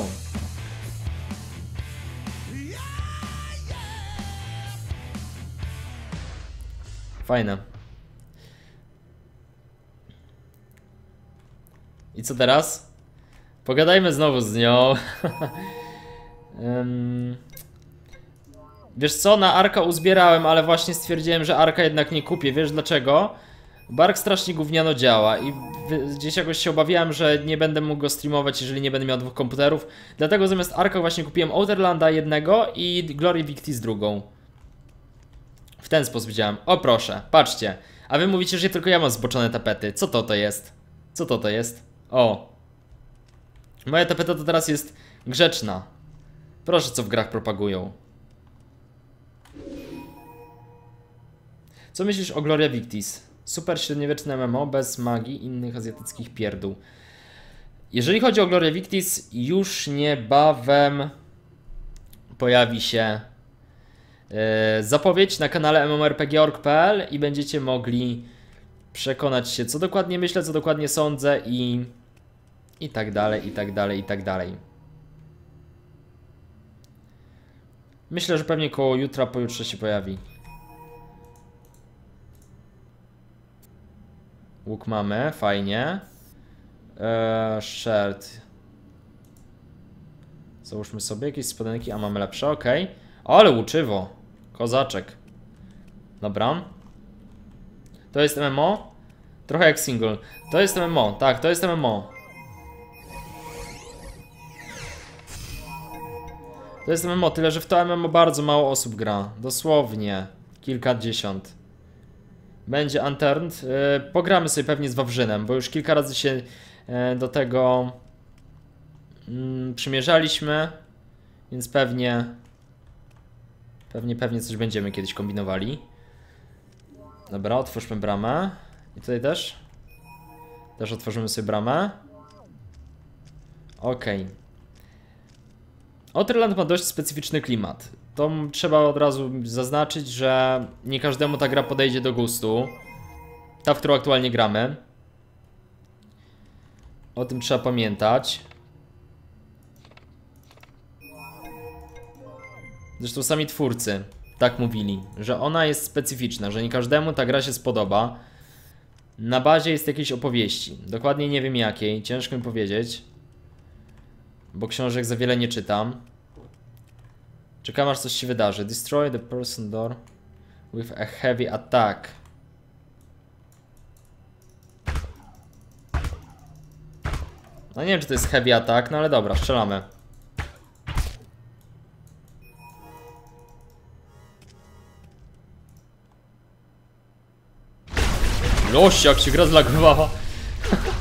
Fajne. I co teraz? Pogadajmy znowu z nią. um, wiesz co, na Arka uzbierałem, ale właśnie stwierdziłem, że Arka jednak nie kupię. Wiesz dlaczego? Bark strasznie gówniano działa i gdzieś jakoś się obawiałem, że nie będę mógł go streamować, jeżeli nie będę miał dwóch komputerów. Dlatego zamiast Arka właśnie kupiłem Outerlanda jednego i Glory Victis drugą. W ten sposób działam. O proszę, patrzcie. A wy mówicie, że tylko ja mam zboczone tapety. Co to to jest? Co to to jest? O. Moja tapeta to teraz jest grzeczna. Proszę, co w grach propagują. Co myślisz o Gloria Victis? Super średniowieczne MMO bez magii innych azjatyckich pierdół. Jeżeli chodzi o Gloria Victis, już niebawem pojawi się E, zapowiedź na kanale mmorpg.org.pl i będziecie mogli przekonać się, co dokładnie myślę, co dokładnie sądzę i i tak dalej, i tak dalej, i tak dalej. Myślę, że pewnie koło jutra, pojutrze się pojawi. Łuk mamy, fajnie. Eee, shirt. Załóżmy sobie jakieś spodenki, a mamy lepsze, ok. Ale łuczywo. Kozaczek. Dobra. To jest MMO? Trochę jak single. To jest MMO, tak, to jest MMO. To jest MMO, tyle że w to MMO bardzo mało osób gra. Dosłownie. Kilkadziesiąt. Będzie Unturned. Yy, pogramy sobie pewnie z Wawrzynem, bo już kilka razy się yy, do tego yy, przymierzaliśmy. Więc pewnie Pewnie, pewnie coś będziemy kiedyś kombinowali. Dobra, otwórzmy bramę. I tutaj też? Też otworzymy sobie bramę. Okej. Okay. Outerland ma dość specyficzny klimat. To trzeba od razu zaznaczyć, że nie każdemu ta gra podejdzie do gustu. Ta, w którą aktualnie gramy. O tym trzeba pamiętać. Zresztą sami twórcy tak mówili, że ona jest specyficzna, że nie każdemu ta gra się spodoba. Na bazie jest jakiejś opowieści. Dokładnie nie wiem jakiej, ciężko mi powiedzieć. Bo książek za wiele nie czytam. Czekam aż coś się wydarzy. Destroy the person door with a heavy attack. No nie wiem czy to jest heavy attack, no ale dobra, strzelamy. Loś, jak się gra zlagowała.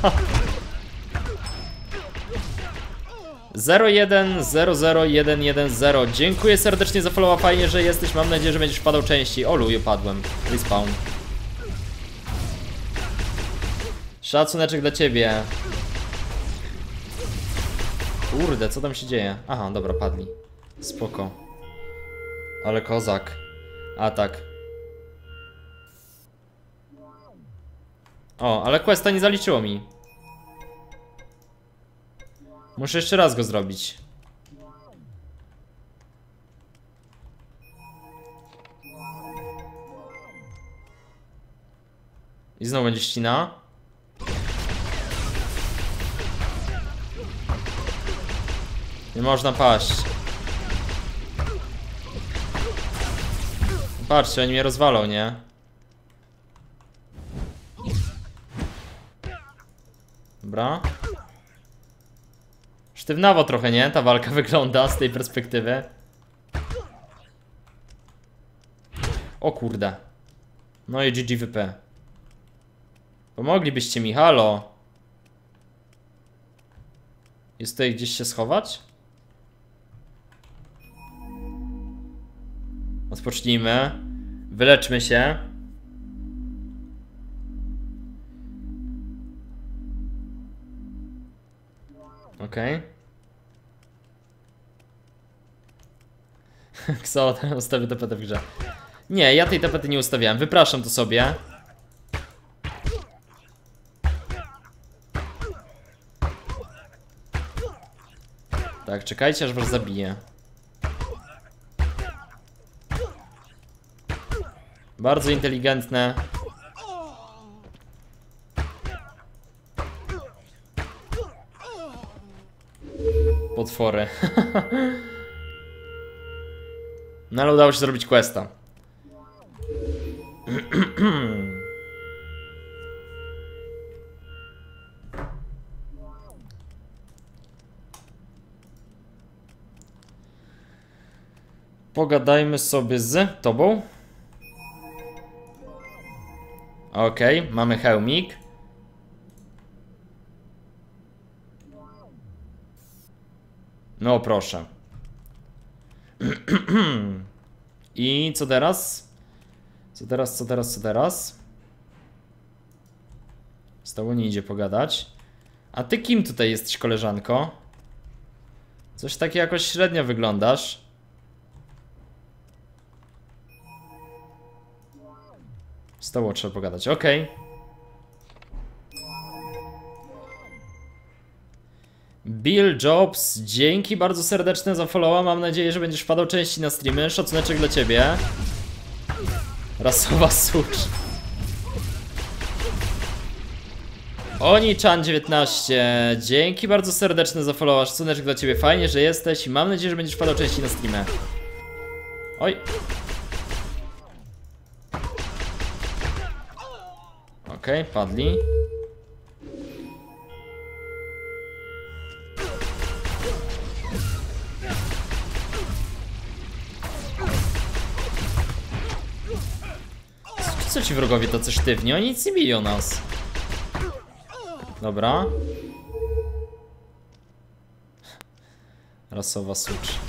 0100110 Dziękuję serdecznie za followa, fajnie, że jesteś. Mam nadzieję, że będziesz wpadał częściej. O luju, padłem. Respawn. Szacuneczek dla ciebie. Kurde, co tam się dzieje? Aha, dobra, padli. Spoko. Ale kozak. Atak. O, ale questa nie zaliczyło mi. Muszę jeszcze raz go zrobić. I znowu będzie ścina. Nie można paść. Patrzcie, oni mnie rozwalą, nie? Dobra. Sztywnawo trochę, nie? Ta walka wygląda z tej perspektywy. O kurde. No i GGWP. Pomoglibyście mi, halo. Jest tutaj gdzieś się schować? Odpocznijmy. Wyleczmy się. Okej. Okay. Kso, ustawię tapetę w grze. Nie, ja tej tapety nie ustawiałem. Wypraszam to sobie. Tak, czekajcie aż was zabiję. Bardzo inteligentne. Potwory. no ale udało się zrobić questa. Pogadajmy sobie z tobą. Okej, okay, mamy hełmik. No proszę. I co teraz? Co teraz, co teraz, co teraz? Z tobą nie idzie pogadać. A ty kim tutaj jesteś, koleżanko? Coś takie jakoś średnio wyglądasz. Z tobą trzeba pogadać, okej. Okay. Bill Jobs, dzięki bardzo serdeczne za followa. Mam nadzieję, że będziesz wpadał części na streamy. Szacuneczek dla ciebie. Rasowa sucz. Oni-chan19, dzięki bardzo serdeczne za followa. Szacuneczek dla ciebie. Fajnie, że jesteś i mam nadzieję, że będziesz wpadał części na streamy. Oj. Okej, okay, padli. Ci wrogowie tacy sztywni? Oni nic nie biją nas. Dobra. Rasowa sucz.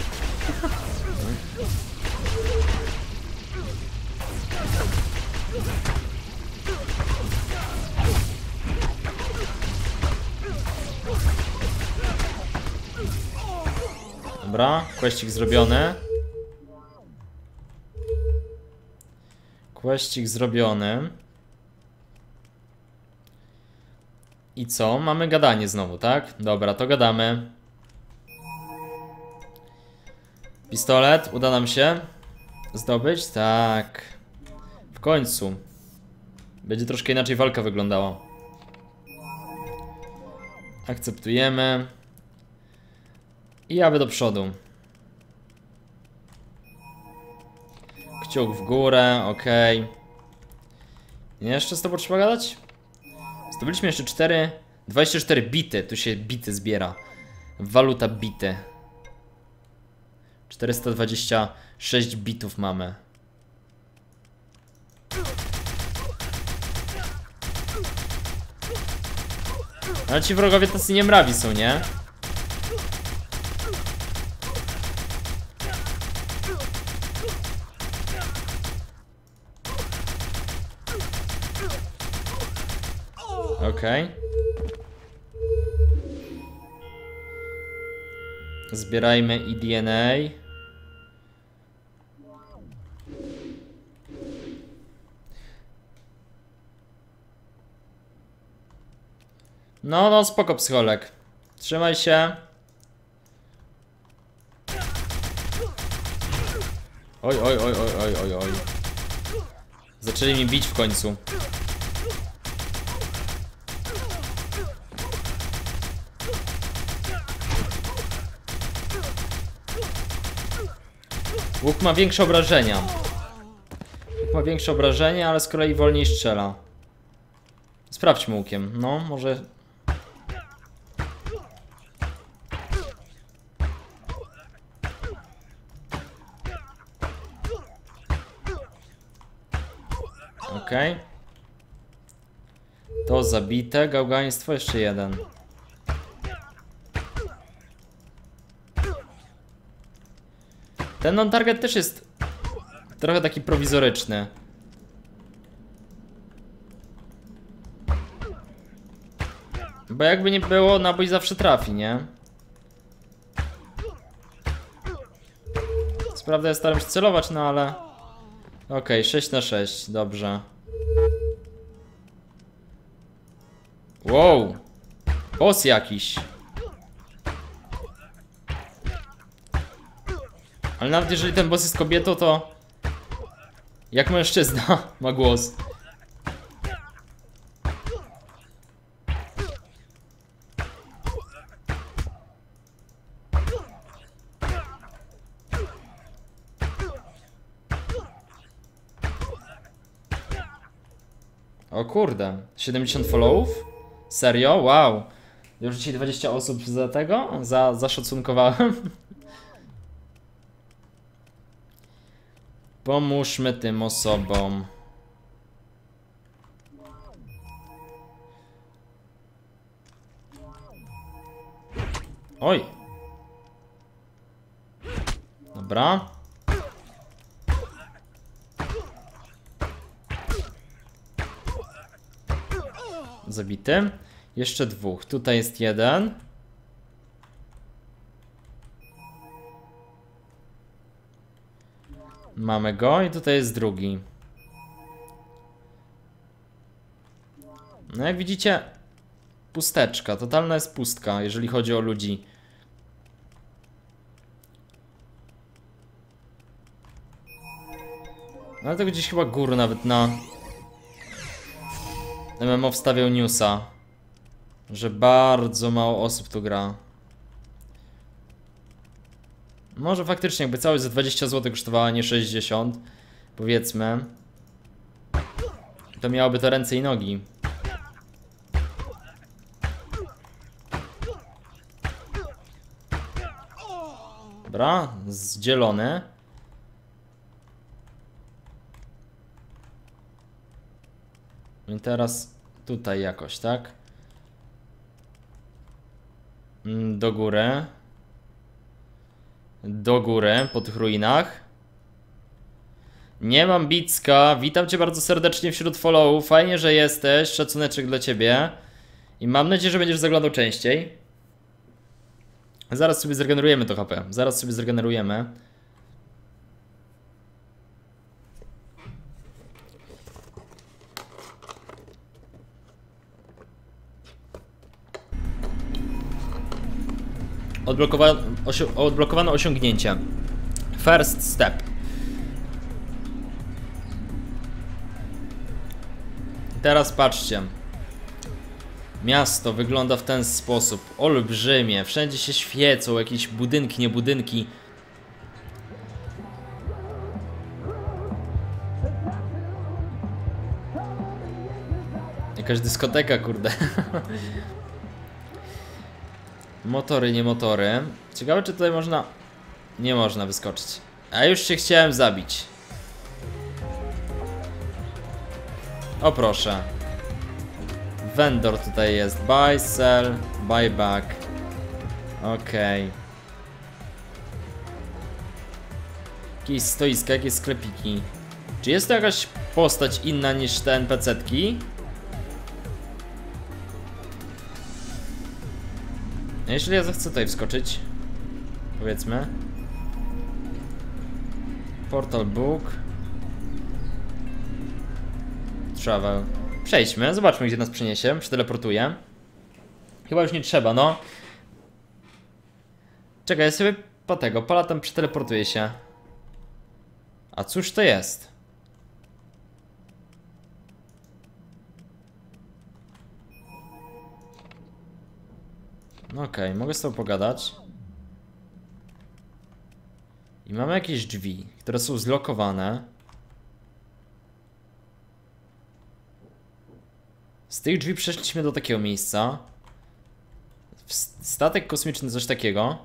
Dobra, kwestik zrobiony. Questik zrobiony. I co? Mamy gadanie znowu, tak? Dobra, to gadamy. Pistolet, uda nam się zdobyć? Tak. W końcu. Będzie troszkę inaczej walka wyglądała. Akceptujemy. I aby do przodu. Kciuk w górę, ok. Jeszcze z tobą trzeba gadać? Zdobyliśmy jeszcze 4 24 bity, tu się bity zbiera Waluta bity 426 bitów mamy Ale ci wrogowie tacy niemrawi są, nie? Okej. Okay. Zbierajmy i DNA. No, no, spoko psycholek. Trzymaj się. Oj, oj, oj, oj, oj, oj, oj. Zaczęli mi bić w końcu. Łuk ma większe obrażenia. Łuk ma większe obrażenia, ale z kolei wolniej strzela. Sprawdźmy łukiem. No, może... Okej. To zabite, gałgaństwo, jeszcze jeden. Ten non-target też jest trochę taki prowizoryczny. Bo jakby nie było, nabój zawsze trafi, nie? Co prawda ja staram się celować, no ale... Okej, okay, 6 na 6, dobrze. Wow! Boss jakiś. Ale nawet jeżeli ten boss jest kobietą, to... Jak mężczyzna ma głos. O kurde, 70 followów? Serio? Wow. Już dzisiaj 20 osób za tego? Za, zaszacunkowałem. Pomóżmy tym osobom. Oj. Dobra. Zabity. Jeszcze dwóch. Tutaj jest jeden. Mamy go i tutaj jest drugi. No jak widzicie, pusteczka, totalna jest pustka, jeżeli chodzi o ludzi. No ale to gdzieś chyba gór nawet na MMO wstawiał newsa, że bardzo mało osób tu gra. Może faktycznie jakby całość za 20 zł kosztowała, nie 60, powiedzmy. To miałoby to ręce i nogi. Dobra, zdzielony. I teraz tutaj jakoś, tak? Mm, do góry do góry po tych ruinach. Nie mam Bicka, witam cię bardzo serdecznie wśród followów, fajnie, że jesteś, szacuneczek dla ciebie. I mam nadzieję, że będziesz zaglądał częściej. Zaraz sobie zregenerujemy to HP, zaraz sobie zregenerujemy. Odblokowano, osio odblokowano osiągnięcie. First step. Teraz patrzcie. Miasto wygląda w ten sposób. Olbrzymie. Wszędzie się świecą jakieś budynki, nie budynki. Jakaś dyskoteka, kurde. Motory, nie motory. Ciekawe, czy tutaj można... Nie można wyskoczyć. A już się chciałem zabić. O proszę. Vendor tutaj jest. Buy, sell, buy back. Okej. Okay. Jakieś stoiska, jakieś sklepiki. Czy jest to jakaś postać inna niż te NPC-tki? Jeśli ja zechcę tutaj wskoczyć, powiedzmy. Portal book. Travel. Przejdźmy, zobaczmy gdzie nas przyniesie. Przeteleportuję. Chyba już nie trzeba, no. Czekaj, ja sobie po tego, polatam, przeteleportuję się. A cóż to jest? Okej, okay, mogę z tobą pogadać. I mamy jakieś drzwi, które są zlokowane. Z tych drzwi przeszliśmy do takiego miejsca. Statek kosmiczny, coś takiego.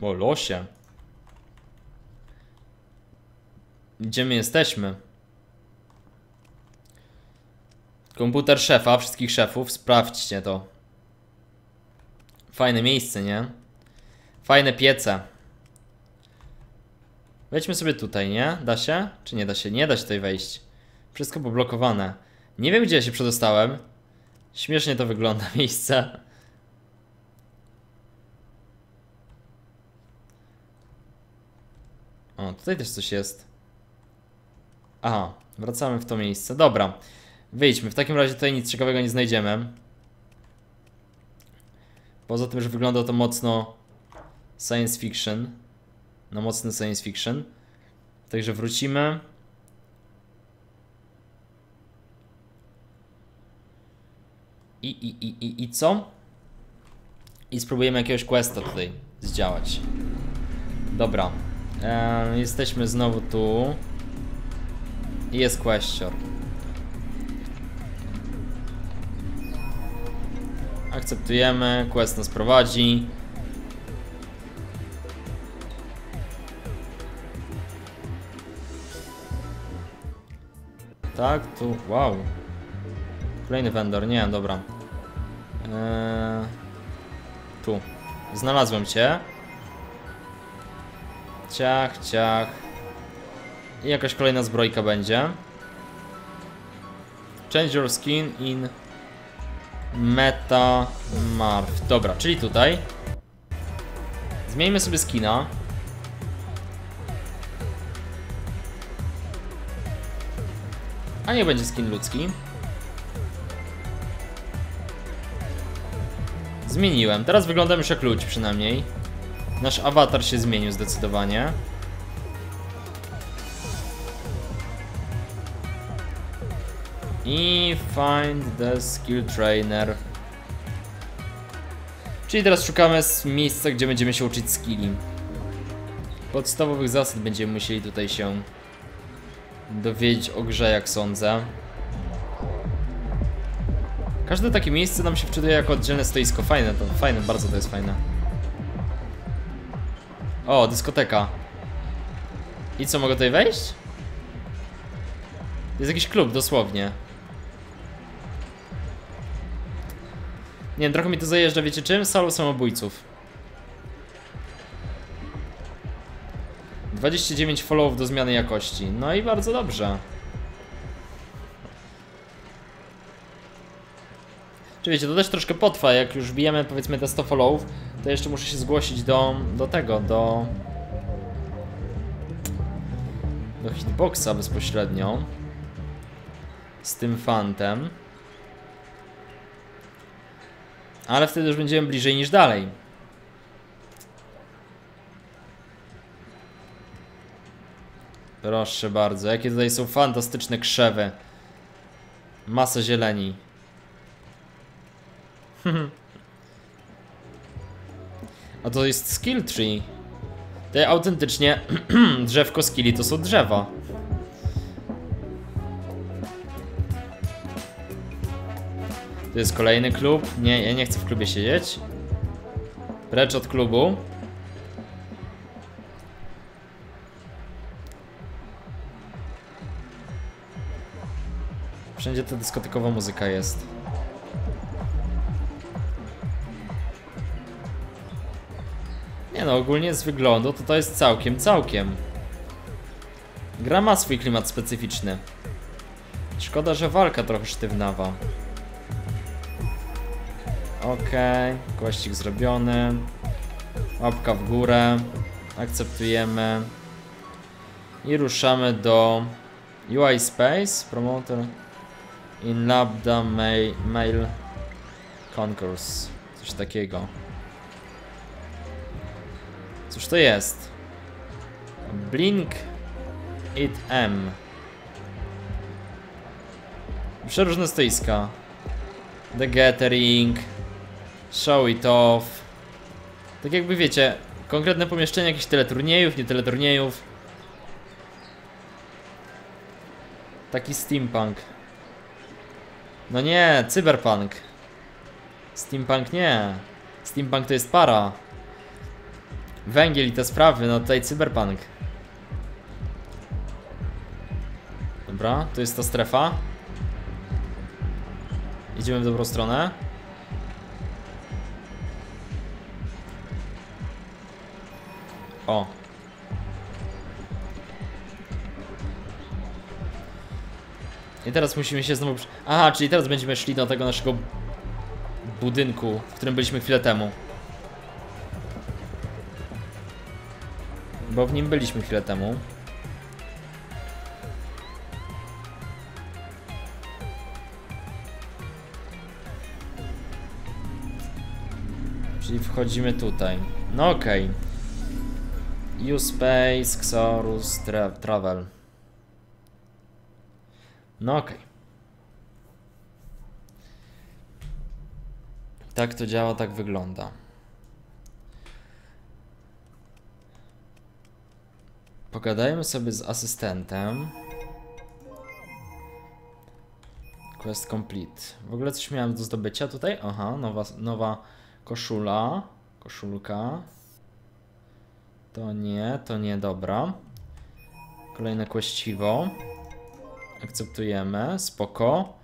O, losie. Gdzie my jesteśmy? Komputer szefa, wszystkich szefów, sprawdźcie to. Fajne miejsce, nie? Fajne piece. Wejdźmy sobie tutaj, nie? Da się? Czy nie da się? Nie da się tutaj wejść. Wszystko poblokowane. Nie wiem, gdzie ja się przedostałem. Śmiesznie to wygląda miejsce. O, tutaj też coś jest. Aha, wracamy w to miejsce. Dobra, wyjdźmy. W takim razie tutaj nic ciekawego nie znajdziemy. Poza tym, że wygląda to mocno science fiction. No mocny science fiction. Także wrócimy. I, i, i, i, i co? I spróbujemy jakiegoś questa tutaj zdziałać. Dobra. Eee, jesteśmy znowu tu. I jest question. Akceptujemy, quest nas prowadzi. Tak, tu, wow. Kolejny vendor, nie, dobra. Eee, tu. Znalazłem cię. Ciach, ciach. I jakaś kolejna zbrojka będzie. Change your skin in Meta Marv. Dobra, czyli tutaj. Zmieńmy sobie skina. A nie będzie skin ludzki. Zmieniłem. Teraz wyglądam już jak ludź przynajmniej. Nasz awatar się zmienił zdecydowanie. I find the skill trainer. Czyli teraz szukamy miejsca, gdzie będziemy się uczyć skilli. Podstawowych zasad będziemy musieli tutaj się dowiedzieć o grze, jak sądzę. Każde takie miejsce nam się wczytuje jako oddzielne stoisko. Fajne to, fajne, bardzo to jest fajne. O, dyskoteka. I co, mogę tutaj wejść? Jest jakiś klub, dosłownie. Nie wiem, trochę mi to zajeżdża, wiecie czym? Salą samobójców. 29 followów do zmiany jakości. No i bardzo dobrze. Czy wiecie, to też troszkę potrwa, jak już bijemy powiedzmy te 100 followów, to jeszcze muszę się zgłosić do, do tego, do... Do hitboxa bezpośrednio. Z tym fantem. Ale wtedy już będziemy bliżej niż dalej. Proszę bardzo, jakie tutaj są fantastyczne krzewy. Masa zieleni. A to jest skill tree. Te autentycznie drzewko skilli to są drzewa. To jest kolejny klub. Nie, ja nie chcę w klubie siedzieć. Precz od klubu. Wszędzie ta dyskotekowa muzyka jest. Nie no, ogólnie z wyglądu to to jest całkiem, całkiem. Gra ma swój klimat specyficzny. Szkoda, że walka trochę sztywnawa. Okej, kościk zrobiony. Łapka w górę. Akceptujemy. I ruszamy do UI Space, Promoter in Lambda Mail, mail Concourse. Coś takiego. Cóż to jest? Blink It M. Przeróżne stoiska. The Gathering. Show it off. Tak jakby wiecie, konkretne pomieszczenie jakichś teleturniejów, nie teleturniejów. Taki steampunk. No nie, cyberpunk. Steampunk nie. Steampunk to jest para. Węgiel i te sprawy, no tutaj cyberpunk. Dobra, tu jest ta strefa. Idziemy w dobrą stronę. O. I teraz musimy się znowu... Aha, czyli teraz będziemy szli do tego naszego budynku, w którym byliśmy chwilę temu. Bo w nim byliśmy chwilę temu. Czyli wchodzimy tutaj. No okej. Okay. U-Space, Xorus, tra Travel. No okej. Okay. Tak to działa, tak wygląda. Pogadajmy sobie z asystentem. Quest complete. W ogóle coś miałem do zdobycia tutaj? Aha, nowa, nowa koszula. Koszulka. To nie, to nie, dobra. Kolejne kwestiwo. Akceptujemy, spoko.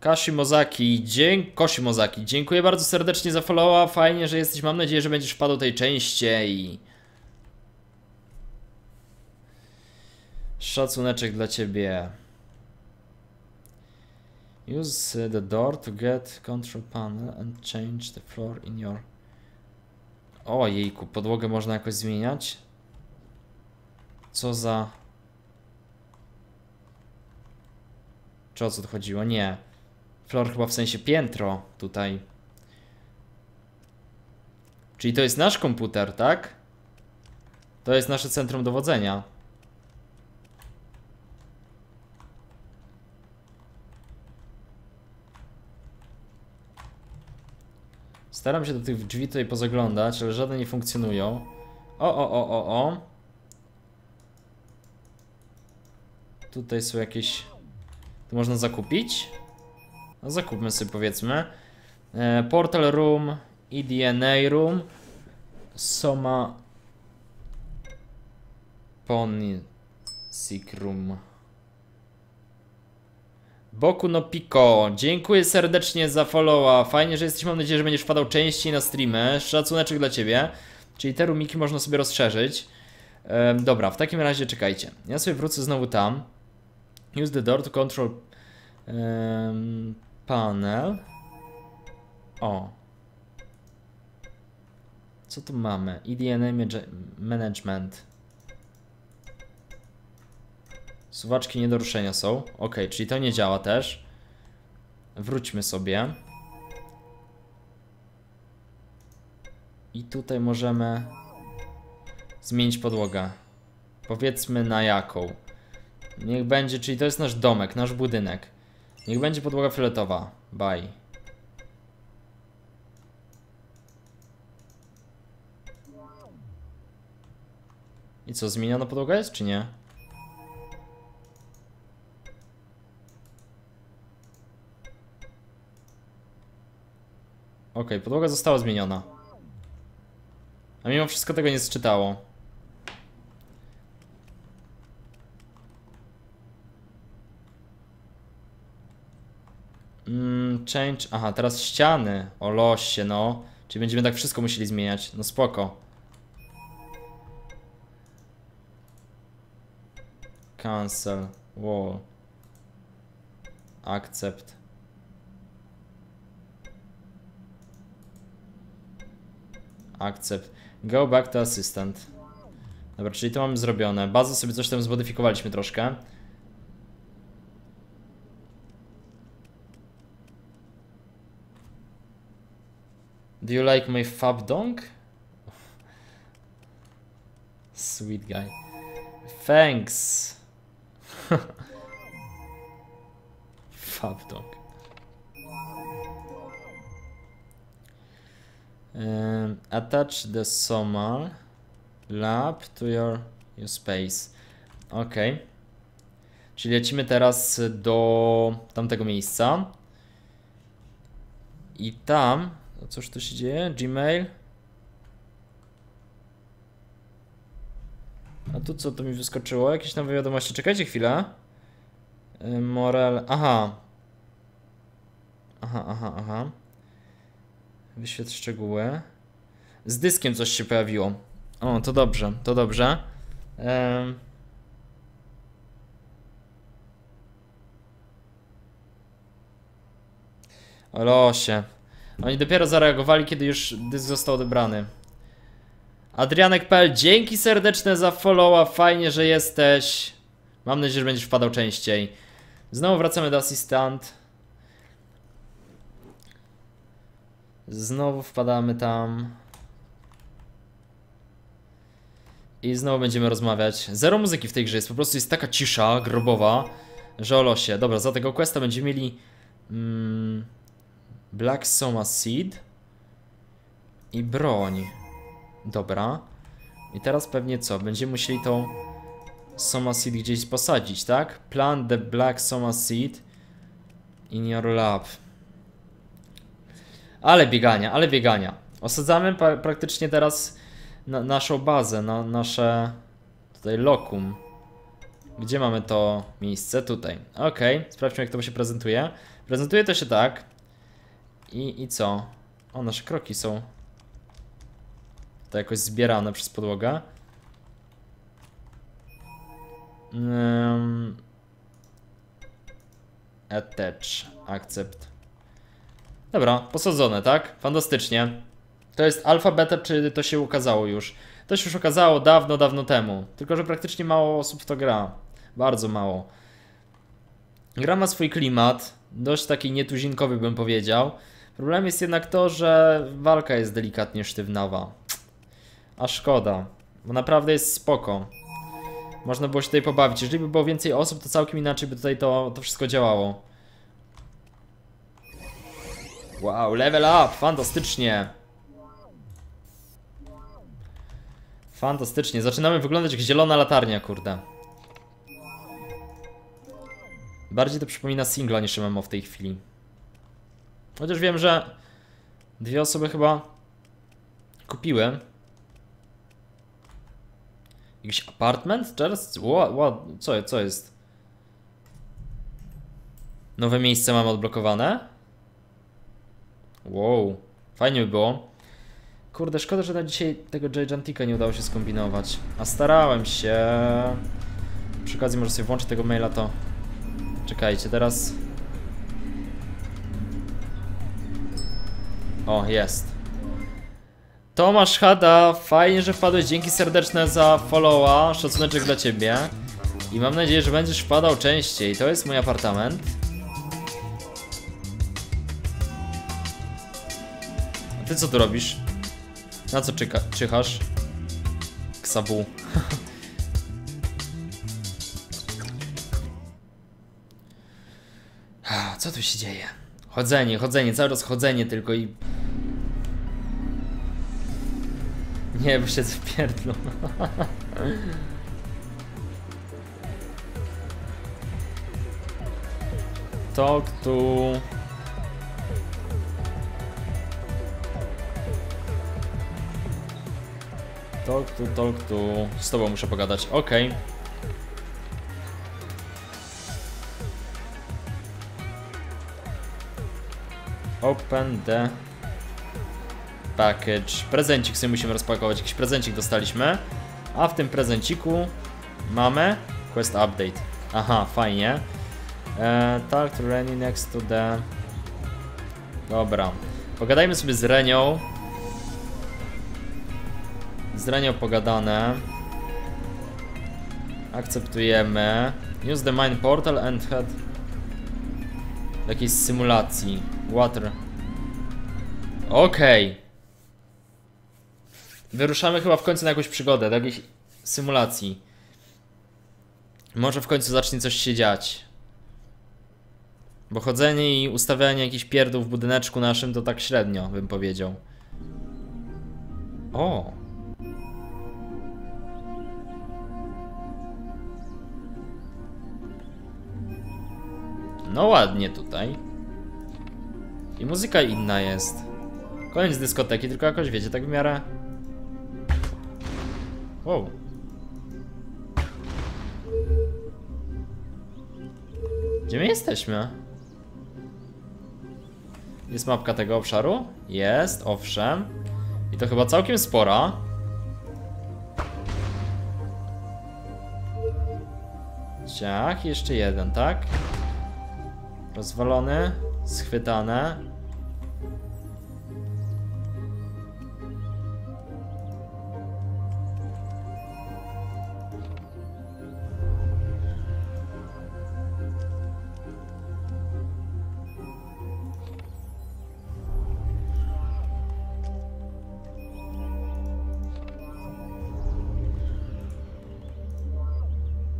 Kashi Mozaki, dzięki Koshi Mozaki, dziękuję bardzo serdecznie za followa, fajnie, że jesteś, mam nadzieję, że będziesz wpadł tej częściej. Szacuneczek dla ciebie. Use the door to get control panel and change the floor in your... O jejku, podłogę można jakoś zmieniać? Co za... Czy o co to chodziło? Nie. Floor chyba w sensie piętro tutaj. Czyli to jest nasz komputer, tak? To jest nasze centrum dowodzenia. Staram się do tych drzwi tutaj pozaglądać, ale żadne nie funkcjonują. O, o, o, o, o. Tutaj są jakieś... Tu można zakupić? No zakupmy sobie powiedzmy. E, Portal Room, EDNA Room, Soma Pony Sick Room. Boku no Pico, dziękuję serdecznie za followa. Fajnie, że jesteś. Mam nadzieję, że będziesz wpadał częściej na streamy. Szacuneczek dla ciebie. Czyli te rumiki można sobie rozszerzyć. Ehm, dobra, w takim razie czekajcie. Ja sobie wrócę znowu tam. Use the door to control um, panel. O. Co tu mamy? EDNA Management. Suwaczki nie do ruszenia są. Ok, czyli to nie działa też. Wróćmy sobie. I tutaj możemy zmienić podłogę. Powiedzmy na jaką. Niech będzie, czyli to jest nasz domek, nasz budynek. Niech będzie podłoga fioletowa. Bye. I co, zmieniona podłoga jest, czy nie? Ok, podłoga została zmieniona. A mimo wszystko tego nie zczytało. Mm, change. Aha, teraz ściany. O losie, no. Czyli będziemy tak wszystko musieli zmieniać. No spoko. Cancel. Wall. Accept. Accept. Go back to assistant. Dobra, czyli to mamy zrobione. Bazę sobie coś tam zmodyfikowaliśmy troszkę. Do you like my fab dong? Sweet guy. Thanks. Fabdog. Um, attach the Somal lab to your, your space. Ok. Czyli lecimy teraz do tamtego miejsca. I tam. No cóż tu się dzieje? Gmail. A tu co to mi wyskoczyło? Jakieś nowe wiadomości. Czekajcie chwilę. Y, Morel. Aha. Aha, aha, aha. Wyświetl szczegóły. Z dyskiem coś się pojawiło. O, to dobrze, to dobrze. Um. O losie. Oni dopiero zareagowali, kiedy już dysk został odebrany. Adrianek.pl, dzięki serdeczne za followa, fajnie, że jesteś. Mam nadzieję, że będziesz wpadał częściej. Znowu wracamy do asystent. Znowu wpadamy tam. I znowu będziemy rozmawiać. Zero muzyki w tej grze jest, po prostu jest taka cisza grobowa, że o losie. Dobra, za tego questa będziemy mieli mm, Black Soma Seed i broń. Dobra. I teraz pewnie co? Będziemy musieli tą Soma Seed gdzieś posadzić, tak? Plant the Black Soma Seed in your lab. Ale biegania, ale biegania. Osadzamy pra praktycznie teraz na naszą bazę, na nasze tutaj lokum. Gdzie mamy to miejsce? Tutaj. Ok, sprawdźmy jak to się prezentuje. Prezentuje to się tak. I, i co? O, nasze kroki są to jakoś zbierane przez podłogę. Um, attach, accept. Dobra, posadzone, tak? Fantastycznie. To jest alfa, beta, czy to się ukazało już? To się już okazało dawno, dawno temu. Tylko, że praktycznie mało osób w to gra. Bardzo mało. Gra ma swój klimat, dość taki nietuzinkowy bym powiedział. Problem jest jednak to, że walka jest delikatnie sztywnawa. A szkoda, bo naprawdę jest spoko. Można było się tutaj pobawić. Jeżeli by było więcej osób, to całkiem inaczej by tutaj to, to wszystko działało. Wow, level up! Fantastycznie! Fantastycznie. Zaczynamy wyglądać jak zielona latarnia, kurde. Bardziej to przypomina singla niż MMO w tej chwili. Chociaż wiem, że dwie osoby chyba kupiły. Jakiś apartment? Teraz? Co, co jest? Nowe miejsce mamy odblokowane? Wow, fajnie by było. Kurde, szkoda, że na dzisiaj tego Gigantika nie udało się skombinować. A starałem się. Przy okazji może sobie włączyć tego maila to... Czekajcie, teraz... O, jest. Tomasz Hada, fajnie, że wpadłeś. Dzięki serdeczne za followa. Szacuneczek dla ciebie. I mam nadzieję, że będziesz wpadał częściej. To jest mój apartament. Ty co tu robisz? Na co czyka, czyhasz? Ksabu. Co tu się dzieje? Chodzenie, chodzenie, cały czas chodzenie tylko i... Nie, bo się spierdlą. Talk to... Talk to, talk to... Z tobą muszę pogadać. Okay. Open the package. Prezencik sobie musimy rozpakować. Jakiś prezencik dostaliśmy. A w tym prezenciku mamy quest update. Aha, fajnie. E, talk to Reni next to the... Dobra. Pogadajmy sobie z Renią. Z Renią pogadane. Akceptujemy. Use the mine portal and head jakiejś symulacji. Water. Okej. Okay. Wyruszamy chyba w końcu na jakąś przygodę, do jakiejś symulacji. Może w końcu zacznie coś się dziać. Bo chodzenie i ustawianie jakichś pierdół w budyneczku naszym to tak średnio, bym powiedział. O! No ładnie tutaj. I muzyka inna jest. Koniec dyskoteki, tylko jakoś wiecie, tak w miarę. Wow. Gdzie my jesteśmy? Jest mapka tego obszaru? Jest, owszem. I to chyba całkiem spora. Ciach, jeszcze jeden, tak? Rozwalony, schwytane.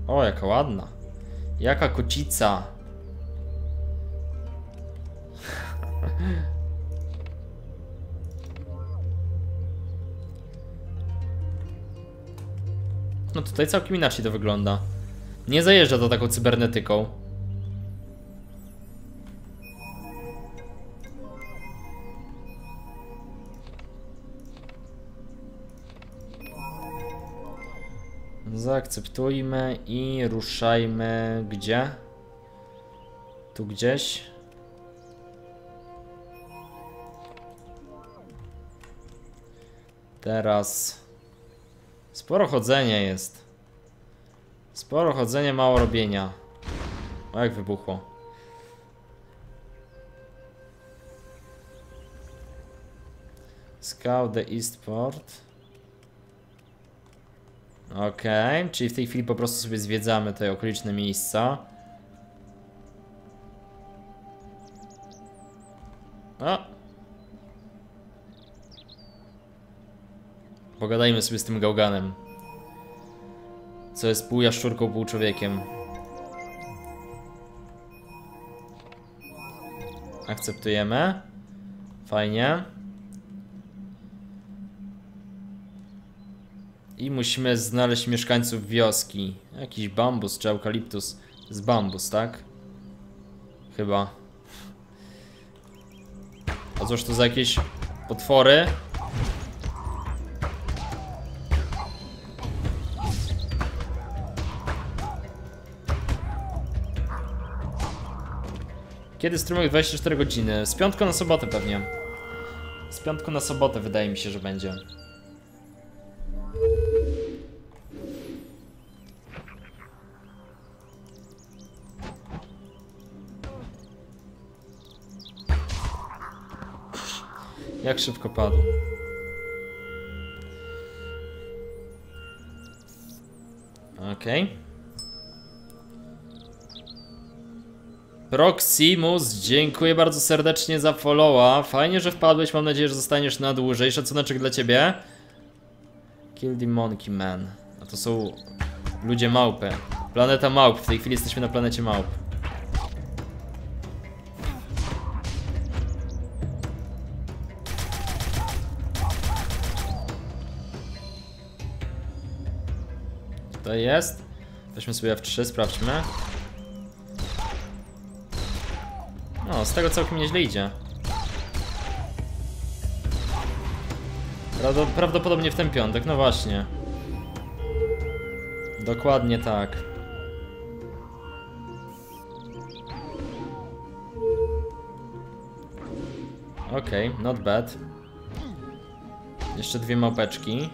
O, jaka ładna. Jaka kocica. No tutaj całkiem inaczej to wygląda. Nie zajeżdża to taką cybernetyką. Zaakceptujmy i ruszajmy gdzie? Tu gdzieś. Teraz sporo chodzenia jest. Sporo chodzenia, mało robienia. O jak wybuchło. Scout the Eastport. Okej, czyli w tej chwili po prostu sobie zwiedzamy te okoliczne miejsca. O! Pogadajmy sobie z tym gałganem. Co jest pół jaszczurką, pół człowiekiem. Akceptujemy. Fajnie. I musimy znaleźć mieszkańców wioski. Jakiś bambus czy eukaliptus. Z bambus, tak? Chyba. A cóż to za jakieś potwory? Kiedy strumyk 24 godziny? Z piątku na sobotę pewnie. Z piątku na sobotę wydaje mi się, że będzie. Jak szybko padł. Okej. Okay. Proximus, dziękuję bardzo serdecznie za followa. Fajnie, że wpadłeś, mam nadzieję, że zostaniesz na dłużej. Szacunek dla ciebie. Kill the Monkey Man. A to są ludzie małpy. Planeta małp, w tej chwili jesteśmy na planecie małp. To jest. Weźmy sobie F3, sprawdźmy. No, z tego całkiem nieźle idzie. Prawdopodobnie w ten piątek, no właśnie. Dokładnie tak. Okej, okay, not bad. Jeszcze dwie małpeczki.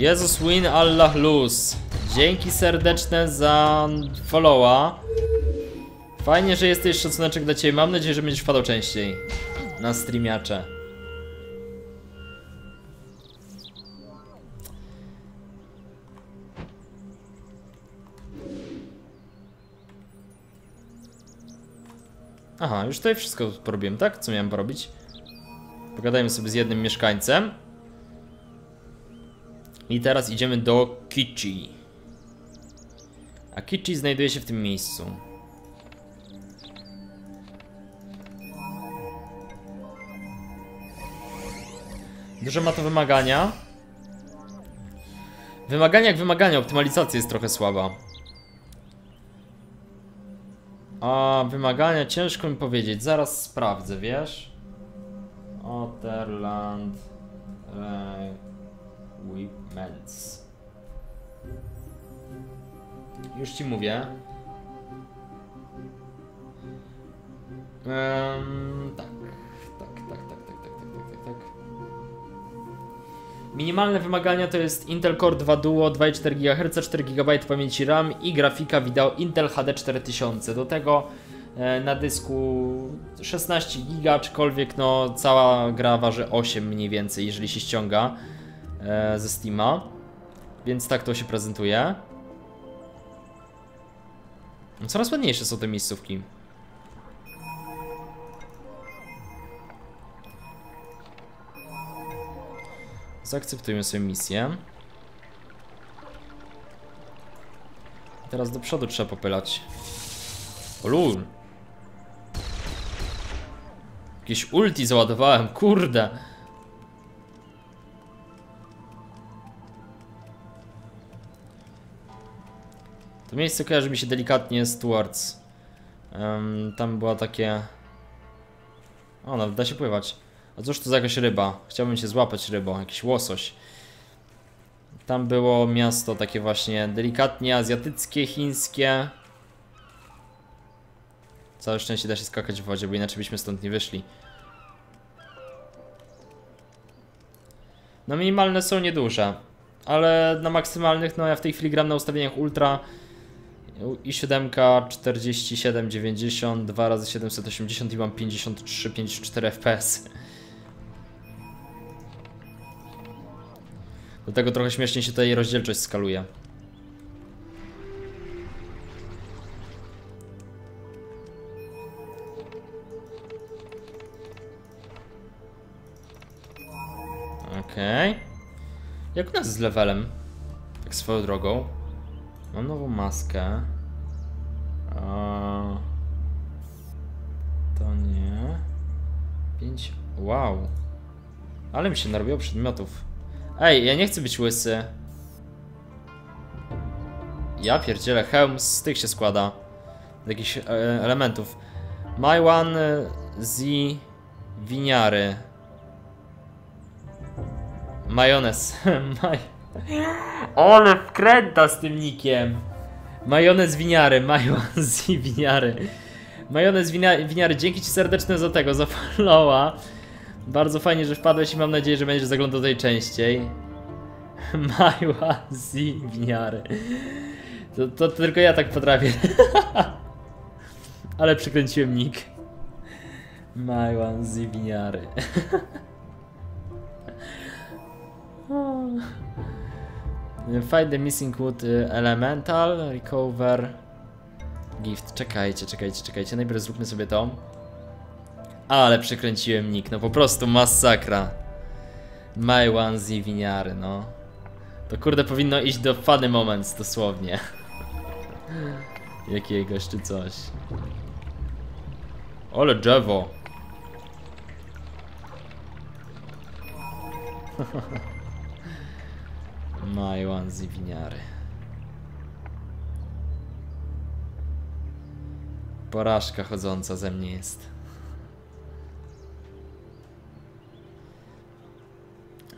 Jezus win, Allah lose. Dzięki serdeczne za followa. Fajnie, że jesteś szacuneczek dla Ciebie. Mam nadzieję, że będziesz wpadał częściej. na streamiacze. Aha, już tutaj wszystko porobiłem, tak? Co miałem porobić? Pogadajmy sobie z jednym mieszkańcem. I teraz idziemy do Kichi. A Kichi znajduje się w tym miejscu. Duże ma to wymagania. Wymagania jak wymagania, optymalizacja jest trochę słaba. A wymagania ciężko mi powiedzieć, zaraz sprawdzę, wiesz? Otterland Requipments. Już ci mówię. Um, tak, tak, tak, tak, tak, tak, tak, tak, tak. Minimalne wymagania to jest Intel Core 2 Duo 2,4 GHz, 4 GB pamięci RAM i grafika wideo Intel HD 4000. Do tego e, na dysku 16 GB, aczkolwiek no cała gra waży 8 mniej więcej, jeżeli się ściąga ze Steama. Więc tak to się prezentuje. Coraz ładniejsze są te miejscówki. Zaakceptujmy sobie misję. Teraz do przodu trzeba popylać. Lul. Jakieś ulti załadowałem, kurde. To miejsce kojarzy mi się delikatnie z Towards. Um, tam była takie... O, nawet da się pływać. A cóż to za jakaś ryba? Chciałbym się złapać rybą, jakiś łosoś. Tam było miasto takie właśnie delikatnie azjatyckie, chińskie. Całe szczęście da się skakać w wodzie, bo inaczej byśmy stąd nie wyszli. No minimalne są nieduże, ale na maksymalnych, no ja w tej chwili gram na ustawieniach ultra i 7 47 90 2 razy 780 i mam 53 54 fps. Do tego trochę śmiesznie się tutaj rozdzielczość skaluje. Okej. Okay. Jak u nas z levelem? Tak swoją drogą. Mam nową maskę. A... To nie. 5. Wow. Ale mi się narobiło przedmiotów. Ej, ja nie chcę być łysy. Ja pierdzielę, hełm z tych się składa. Z jakichś e elementów. My one z winiary. Majonez. Maj... Ole wkręta z tym nikiem. Majonez winiary, majonez i winiary. Majonez winiary, dzięki ci serdeczne za tego, za followa. Bardzo fajnie, że wpadłeś i mam nadzieję, że będziesz zaglądał tutaj częściej. Majła z winiary. To, to, to tylko ja tak potrafię. Ale przykręciłem nick. Majła z winiary. Find the missing wood y, elemental, recover gift. Czekajcie, czekajcie, czekajcie. Najpierw zróbmy sobie to. Ale przekręciłem nick, no po prostu masakra. My onesie winiary, no. To kurde powinno iść do funny moments dosłownie. Jakiegoś czy coś. Ole drzewo. My onesie winiary. Porażka chodząca ze mnie jest.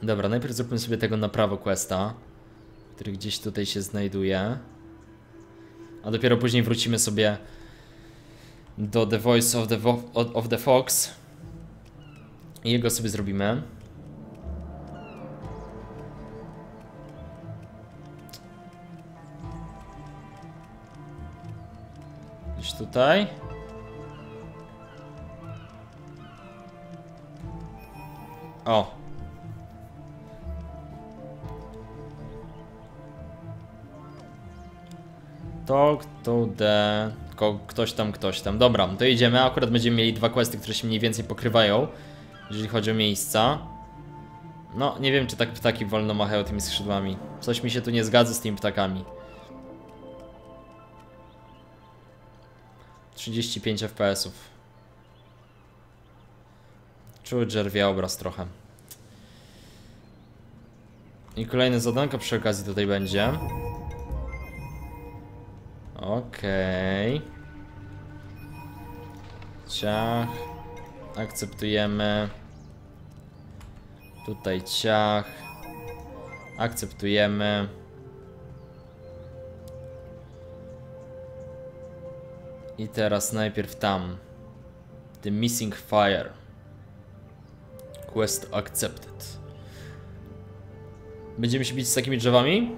Dobra, najpierw zróbmy sobie tego na prawo questa, który gdzieś tutaj się znajduje. A dopiero później wrócimy sobie do The Voice of the, of the Fox. I jego sobie zrobimy. Gdzieś tutaj. O. To the... Ko ktoś tam, ktoś tam. Dobra, to idziemy. Akurat będziemy mieli dwa questy, które się mniej więcej pokrywają, jeżeli chodzi o miejsca. No, nie wiem, czy tak ptaki wolno machają tymi skrzydłami. Coś mi się tu nie zgadza z tymi ptakami. 35 FPS-ów. Czuły czerwia obraz trochę. I kolejne zadanko przy okazji tutaj będzie. Okej. Okay. Ciach. Akceptujemy. Tutaj ciach. Akceptujemy. I teraz najpierw tam. The Missing Fire. Quest accepted. Będziemy się bić z takimi drzewami?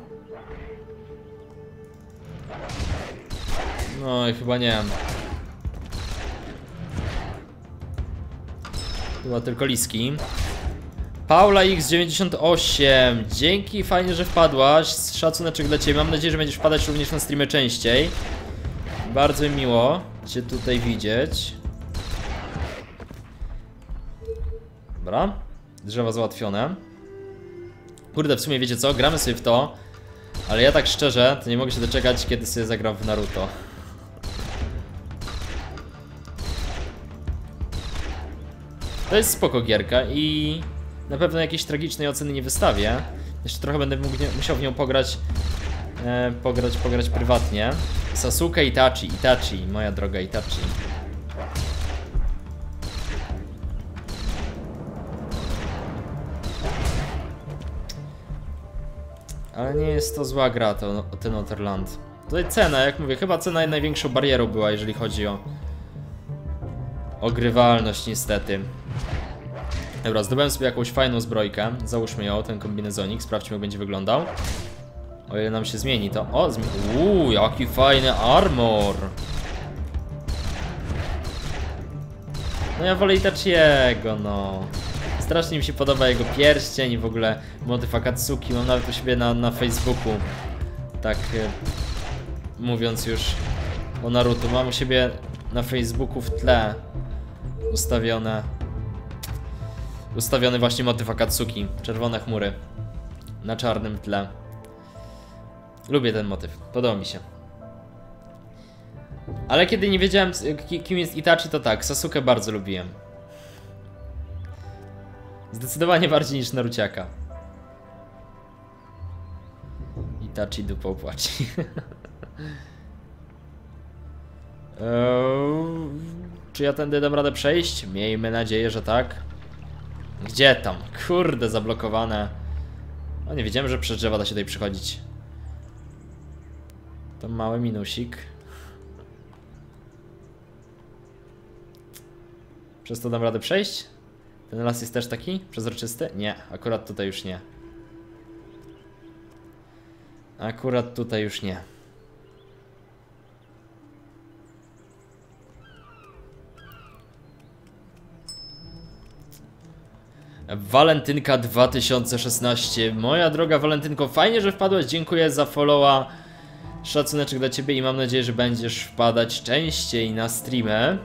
No i chyba nie. Chyba tylko liski. Paula X98, dzięki, fajnie, że wpadłaś. Szacuneczek dla Ciebie. Mam nadzieję, że będziesz wpadać również na streamy częściej. Bardzo miło Cię tutaj widzieć. Dobra. Drzewa załatwione. Kurde, w sumie wiecie co? Gramy sobie w to. Ale ja tak szczerze, to nie mogę się doczekać, kiedy sobie zagram w Naruto. To jest spoko gierka i na pewno jakiejś tragicznej oceny nie wystawię. Jeszcze trochę będę mógł, musiał w nią pograć, e, pograć, pograć prywatnie. Sasuke Itachi, Itachi, moja droga Itachi. Ale nie jest to zła gra, to, ten Otterland. Tutaj cena, jak mówię, chyba cena największą barierą była, jeżeli chodzi o ogrywalność niestety. Dobra, zdobyłem sobie jakąś fajną zbrojkę. Załóżmy ją, ten kombinezonik, sprawdźmy jak będzie wyglądał. O ile nam się zmieni to... O, zmi Uuu, jaki fajny armor! No ja wolę Itachiego, no. Strasznie mi się podoba jego pierścień i w ogóle motyw Akatsuki. Mam nawet u siebie na, na Facebooku. Tak e, mówiąc już o Naruto. Mam u siebie na Facebooku w tle ustawione ustawiony właśnie motyw Akatsuki. Czerwone chmury na czarnym tle. Lubię ten motyw, podoba mi się. Ale kiedy nie wiedziałem kim jest Itachi to tak, Sasuke bardzo lubiłem. Zdecydowanie bardziej niż Naruciaka. Itachi dupą płaci. eee, czy ja tędy dam radę przejść? Miejmy nadzieję, że tak. Gdzie tam? Kurde, zablokowane. O, nie wiedziałem, że przez drzewa da się tutaj przychodzić. To mały minusik. Przez to dam radę przejść? Ten las jest też taki przezroczysty? Nie, akurat tutaj już nie. Akurat tutaj już nie. Walentynka 2016. Moja droga Walentynko, fajnie, że wpadłeś. Dziękuję za followa. Szacuneczek dla ciebie i mam nadzieję, że będziesz wpadać częściej na streamę.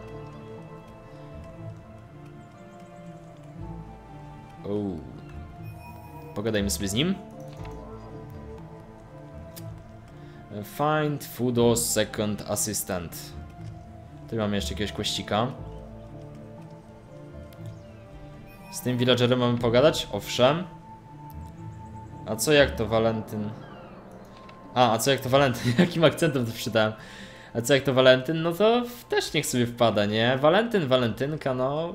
Uuu. Pogadajmy sobie z nim. Find Fudo Second Assistant. Tu mamy jeszcze jakiegoś kościka. Z tym villagerem mamy pogadać? Owszem. A co jak to Walentyn? A, a co jak to Walentyn? Jakim akcentem to przeczytałem? A co jak to Walentyn? No to też niech sobie wpada, nie? Walentyn, Walentynka, no...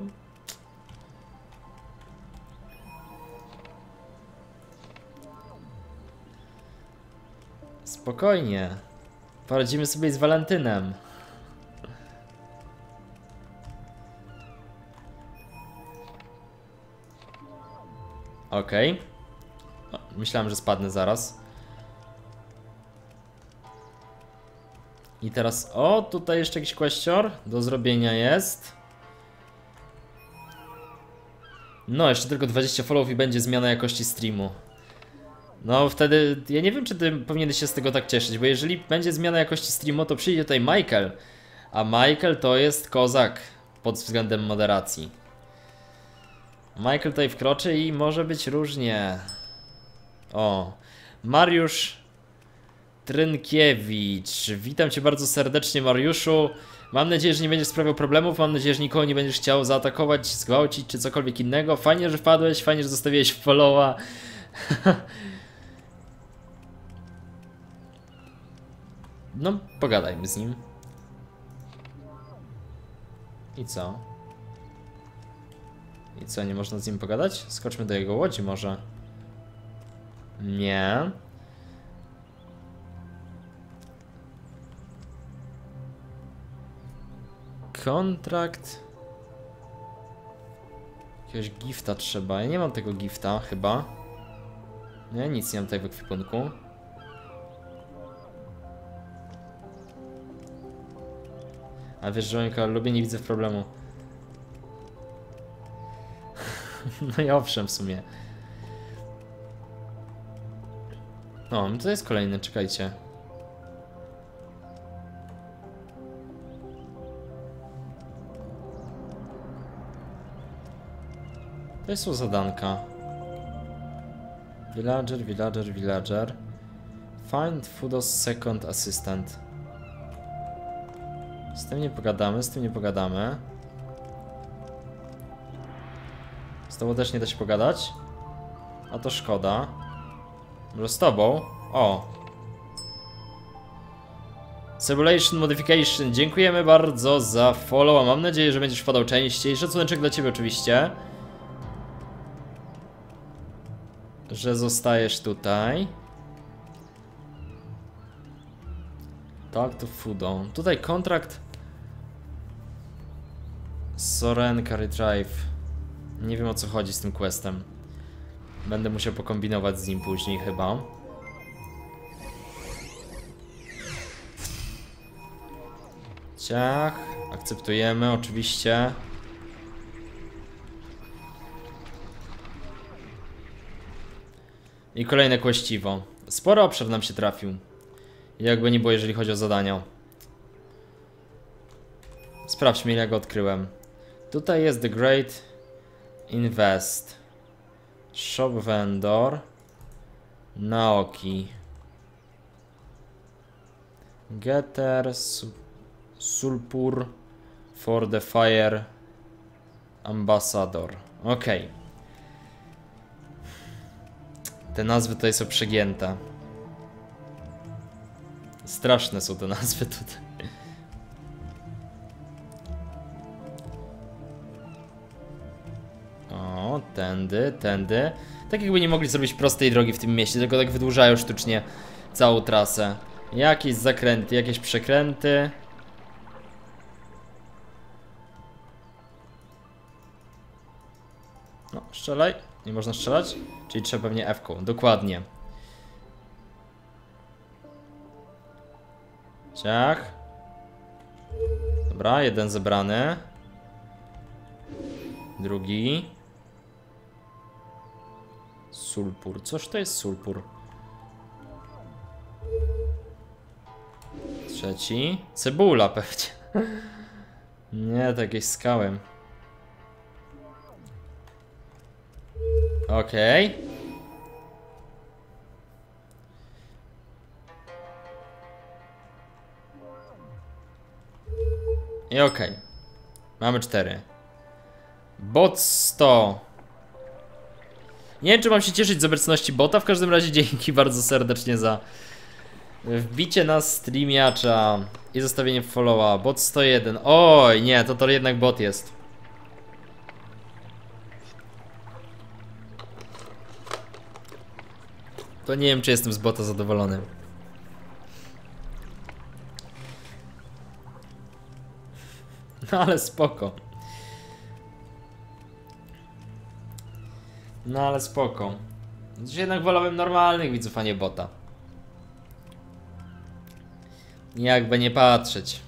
Spokojnie. Poradzimy sobie z Walentynem. Okej. Okay. Myślałem, że spadnę zaraz. I teraz, o, tutaj jeszcze jakiś kwestior do zrobienia jest. No, jeszcze tylko 20 followów i będzie zmiana jakości streamu. No wtedy, ja nie wiem czy ty powinieneś się z tego tak cieszyć, bo jeżeli będzie zmiana jakości streamu, to przyjdzie tutaj Michael. A Michael to jest kozak pod względem moderacji. Michael tutaj wkroczy i może być różnie. O, Mariusz Trynkiewicz. Witam cię bardzo serdecznie, Mariuszu. Mam nadzieję, że nie będziesz sprawiał problemów. Mam nadzieję, że nikogo nie będziesz chciał zaatakować, zgwałcić czy cokolwiek innego. Fajnie, że wpadłeś, fajnie, że zostawiłeś followa. no, pogadajmy z nim. I co? I co, nie można z nim pogadać? Skoczmy do jego łodzi może. Nie. Kontrakt. Jakiegoś gifta trzeba. Ja nie mam tego gifta, chyba. Nie, nic nie mam tutaj w ekwipunku. A wiesz, Żońka, lubię, nie widzę problemu. no i owszem, w sumie. O, to jest kolejny, czekajcie. To u zadanka. Villager, villager, villager. Find Fudos second assistant. Z tym nie pogadamy, z tym nie pogadamy. Z tobą też nie da się pogadać? A to szkoda. Może z tobą? O! Simulation Modification, dziękujemy bardzo za follow, mam nadzieję, że będziesz wpadał częściej. Szacuneczek dla ciebie oczywiście. Że zostajesz tutaj. Tak, to Fudo. Tutaj kontrakt Sorenka Retrieve. Nie wiem o co chodzi z tym questem. Będę musiał pokombinować z nim później chyba. Ciach. Akceptujemy oczywiście. I kolejne kłaściwo. Sporo obszar nam się trafił. Jakby nie było, jeżeli chodzi o zadania. Sprawdźmy, ile go odkryłem. Tutaj jest The Great Invest. Shop Vendor. Naoki. Getter. Sulpur. For the Fire. Ambassador. Ok. Te nazwy tutaj są przegięte. Straszne są te nazwy tutaj. O, tędy, tędy. Tak jakby nie mogli zrobić prostej drogi w tym mieście, tylko tak wydłużają sztucznie całą trasę. Jakieś zakręty, jakieś przekręty. No, strzelaj. Nie można strzelać? Czyli trzeba pewnie F-ką. Dokładnie. Ciach. Dobra, jeden zebrany. Drugi. Sulpur. Coż to jest sulpur? Trzeci. Cebula pewnie. Nie, to jakieś skały. Okej. Okay. I okej. Okay. Mamy cztery. Bot 100. Nie wiem, czy mam się cieszyć z obecności bota. W każdym razie dzięki bardzo serdecznie za wbicie na streamiacza i zostawienie followa. Bot 101. Oj, nie, to to jednak bot jest. To nie wiem, czy jestem z bota zadowolony. No ale spoko. No ale spoko. Znaczy jednak wolałbym normalnych widzów, a nie bota. Jakby nie patrzeć.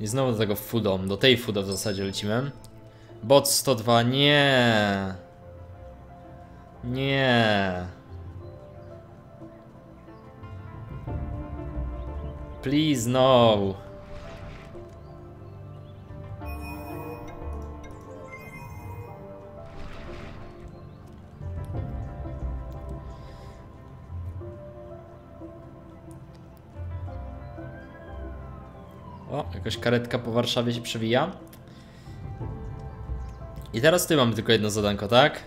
I znowu do tego Fudo, do tej Fudo w zasadzie lecimy. Bot 102, nie. Nie. Please no. O, jakaś karetka po Warszawie się przewija. I teraz ty mamy tylko jedno zadanko, tak?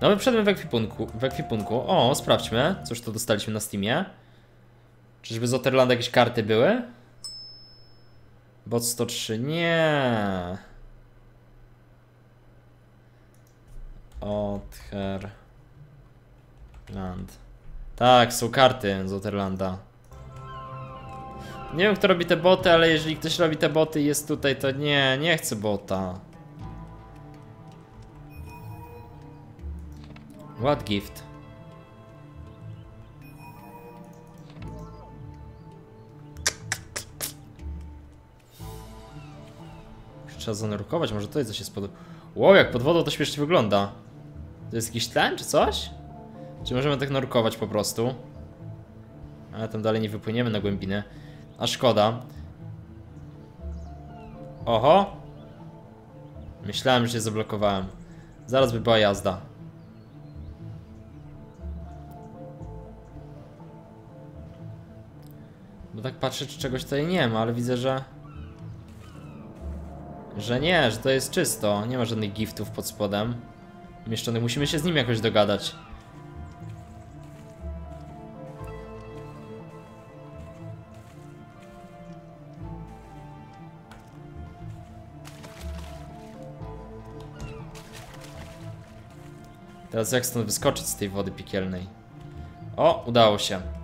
Nowy przedmiot w ekwipunku. W ekwipunku. O, sprawdźmy. Cóż to dostaliśmy na Steamie. Czyżby z Otterlanda jakieś karty były? Bot 103. Nie. Otherland. Tak, są karty z Otterlanda. Nie wiem kto robi te boty, ale jeżeli ktoś robi te boty i jest tutaj, to nie, nie chcę bota. What gift? Trzeba zanurkować, może coś jest pod... Wow, jak pod wodą to śmiesznie wygląda. To jest jakiś tlen czy coś? Czy możemy tak nurkować po prostu? Ale tam dalej nie wypłyniemy na głębinę. A szkoda. Oho. Myślałem, że się zablokowałem. Zaraz by była jazda. Bo tak patrzę, czy czegoś tutaj nie ma, ale widzę, że... Że nie, że to jest czysto. Nie ma żadnych giftów pod spodem. Umieszczonych. Musimy się z nim jakoś dogadać. Teraz jak stąd wyskoczyć z tej wody piekielnej? O, udało się.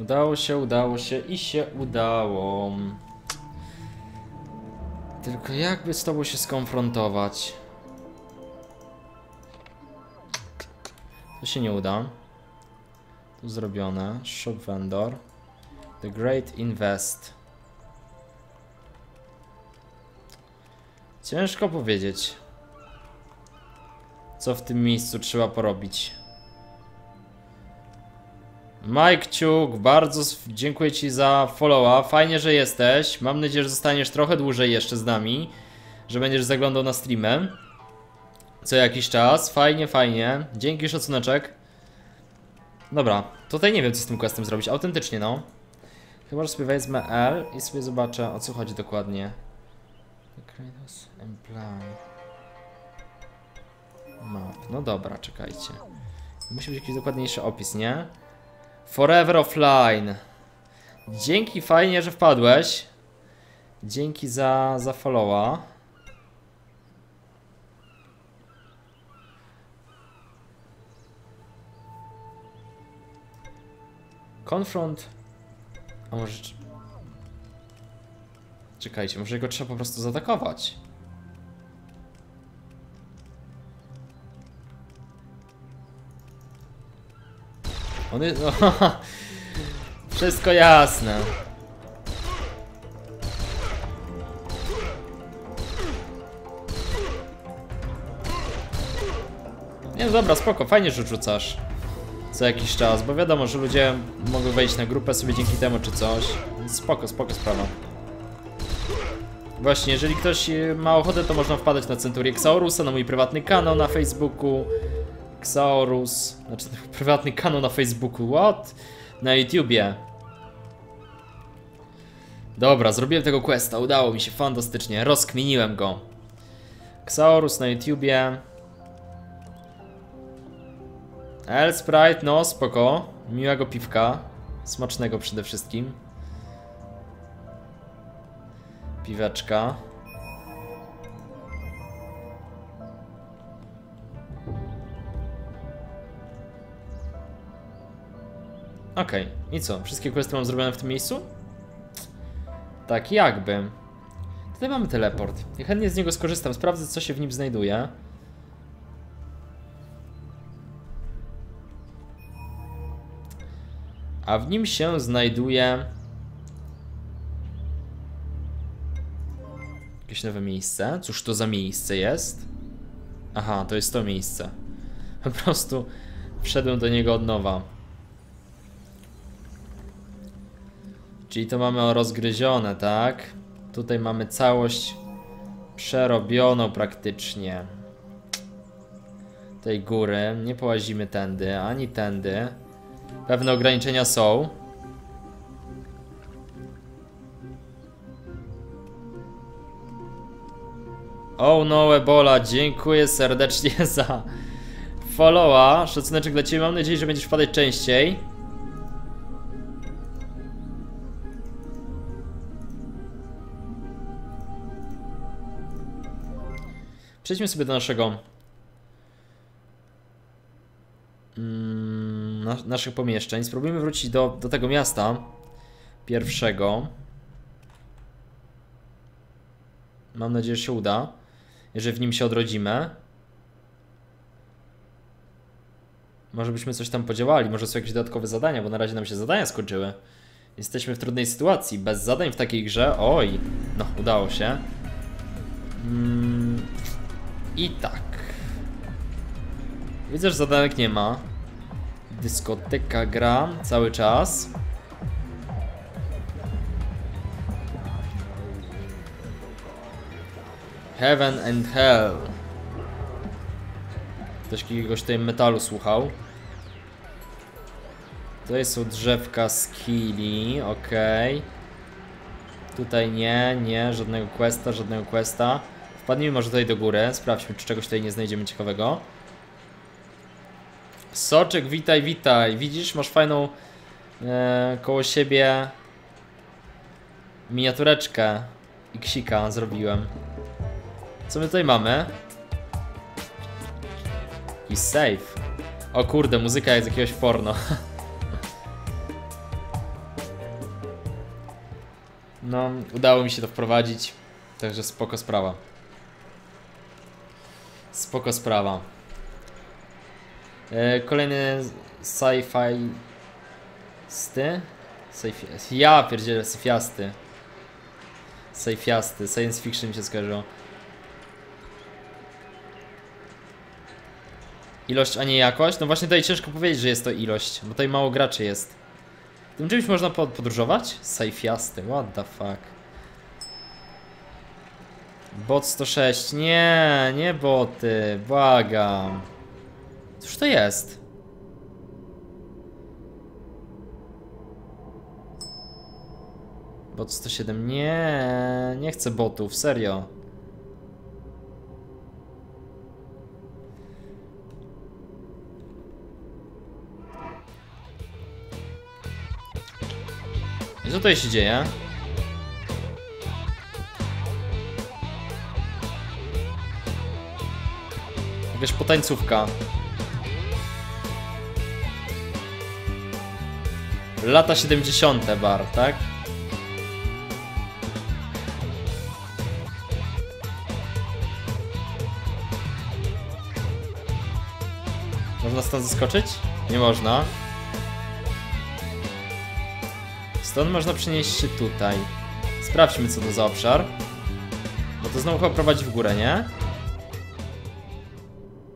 Udało się, udało się i się udało. Tylko jakby z tobą się skonfrontować? To się nie uda. Tu zrobione. Shop vendor. The Great Invest. Ciężko powiedzieć. Co w tym miejscu trzeba porobić? Mike Ciuk, bardzo dziękuję Ci za followa. Fajnie, że jesteś. Mam nadzieję, że zostaniesz trochę dłużej jeszcze z nami. Że będziesz zaglądał na streamy. Co jakiś czas. Fajnie, fajnie. Dzięki, szacuneczek. Dobra, tutaj nie wiem, co z tym questem zrobić. Autentycznie, no. Chyba, że sobie wezmę L i sobie zobaczę, o co chodzi dokładnie. Map. No dobra, czekajcie. Musi być jakiś dokładniejszy opis, nie? Forever offline. Dzięki, fajnie, że wpadłeś. Dzięki za, za followa. Confront. A może. Czekajcie, może go trzeba po prostu zaatakować. On jest... No, wszystko jasne. Nie, no dobra, spoko, fajnie, że rzucasz co jakiś czas, bo wiadomo, że ludzie mogą wejść na grupę sobie dzięki temu czy coś. Spoko, spoko sprawa. Właśnie, jeżeli ktoś ma ochotę, to można wpadać na Centurię Xaurusa, na mój prywatny kanał na Facebooku. Xaurus, znaczy prywatny kanał na Facebooku, what? Na YouTubie. Dobra, zrobiłem tego questa, udało mi się fantastycznie, rozkminiłem go. Xaurus na YouTubie. El Sprite, no spoko. Miłego piwka. Smacznego przede wszystkim. Piweczka. Okej, okay. i co? Wszystkie questy mam zrobione w tym miejscu? Tak jakby. Tutaj mamy teleport. Ja chętnie z niego skorzystam, sprawdzę co się w nim znajduje. A w nim się znajduje... Jakieś nowe miejsce? Cóż to za miejsce jest? Aha, to jest to miejsce. Po prostu wszedłem do niego od nowa. Czyli to mamy rozgryzione, tak? Tutaj mamy całość przerobioną praktycznie. Tej góry. Nie połazimy tędy, ani tędy. Pewne ograniczenia są. Oh no Ebola, dziękuję serdecznie za followa. Szacuneczek dla Ciebie, mam nadzieję, że będziesz wpadać częściej. Przejdźmy sobie do naszego mm, na, naszych pomieszczeń. Spróbujmy wrócić do, do tego miasta pierwszego. Mam nadzieję, że się uda. Jeżeli w nim się odrodzimy. Może byśmy coś tam podziałali, może są jakieś dodatkowe zadania, bo na razie nam się zadania skończyły. Jesteśmy w trudnej sytuacji. Bez zadań w takiej grze. Oj, no, udało się. Mm, I tak. Widzę, że zadanek nie ma. Dyskoteka gra cały czas. Heaven and Hell. Ktoś jakiegoś tutaj metalu słuchał. Tutaj są drzewka skilli, ok. Tutaj nie, nie, żadnego questa, żadnego questa. Wpadnijmy może tutaj do góry, sprawdźmy czy czegoś tutaj nie znajdziemy ciekawego. Soczek, witaj, witaj. Widzisz, masz fajną e, koło siebie miniatureczkę i ksika zrobiłem. Co my tutaj mamy? I safe. O kurde, muzyka jest jakiegoś porno. No, udało mi się to wprowadzić. Także spoko sprawa. Spoko sprawa. E, kolejny sci-fi sty? Sci ja pierdzielę, syfiasty. Sci-fiasty, science fiction się skojarzyło. Ilość, a nie jakość? No właśnie tutaj ciężko powiedzieć, że jest to ilość, bo tutaj mało graczy jest. Tym czymś można podróżować? Saifiasty, what the fuck. Bot 106, nie, nie boty, błagam. Cóż to jest? Bot 107, nie, nie chcę botów, serio. I co tutaj się dzieje? Jakaś potańcówka. Lata 70. bar, tak? Można stąd zaskoczyć? Nie można. Stąd można przenieść się tutaj. Sprawdźmy co to za obszar. Bo to znowu chyba prowadzi w górę, nie?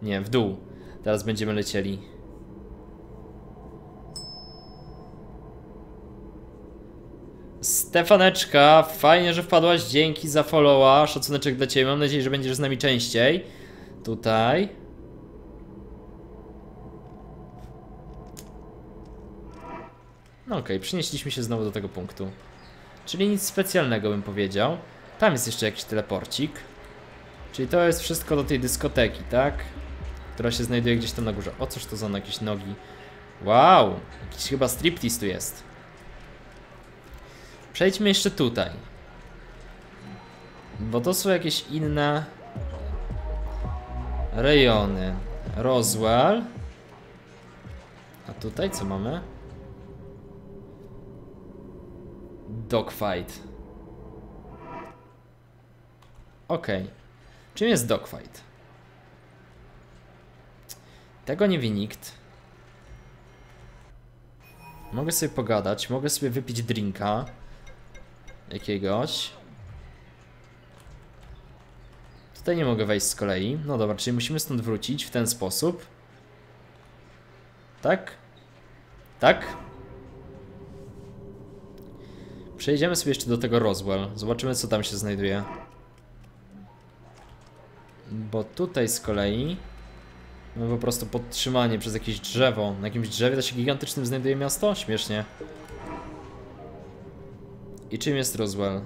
Nie, w dół. Teraz będziemy lecieli. Stefaneczka, fajnie, że wpadłaś. Dzięki za followa. Szacuneczek dla Ciebie. Mam nadzieję, że będziesz z nami częściej. Tutaj. No okej, okay, przynieśliśmy się znowu do tego punktu. Czyli nic specjalnego bym powiedział. Tam jest jeszcze jakiś teleporcik. Czyli to jest wszystko do tej dyskoteki, tak? Która się znajduje gdzieś tam na górze. O, cóż to za jakieś nogi? Wow, jakiś chyba striptease tu jest. Przejdźmy jeszcze tutaj. Bo to są jakieś inne rejony. Roswell. A tutaj co mamy? Dogfight. Ok. Czym jest dogfight? Tego nie wie nikt. Mogę sobie pogadać, mogę sobie wypić drinka. Jakiegoś. Tutaj nie mogę wejść z kolei. No dobra, czyli musimy stąd wrócić w ten sposób. Tak? Tak? Przejdziemy sobie jeszcze do tego Roswell. Zobaczymy, co tam się znajduje. Bo tutaj z kolei mamy po prostu podtrzymanie przez jakieś drzewo. Na jakimś drzewie to się gigantycznym znajduje miasto? Śmiesznie. I czym jest Roswell?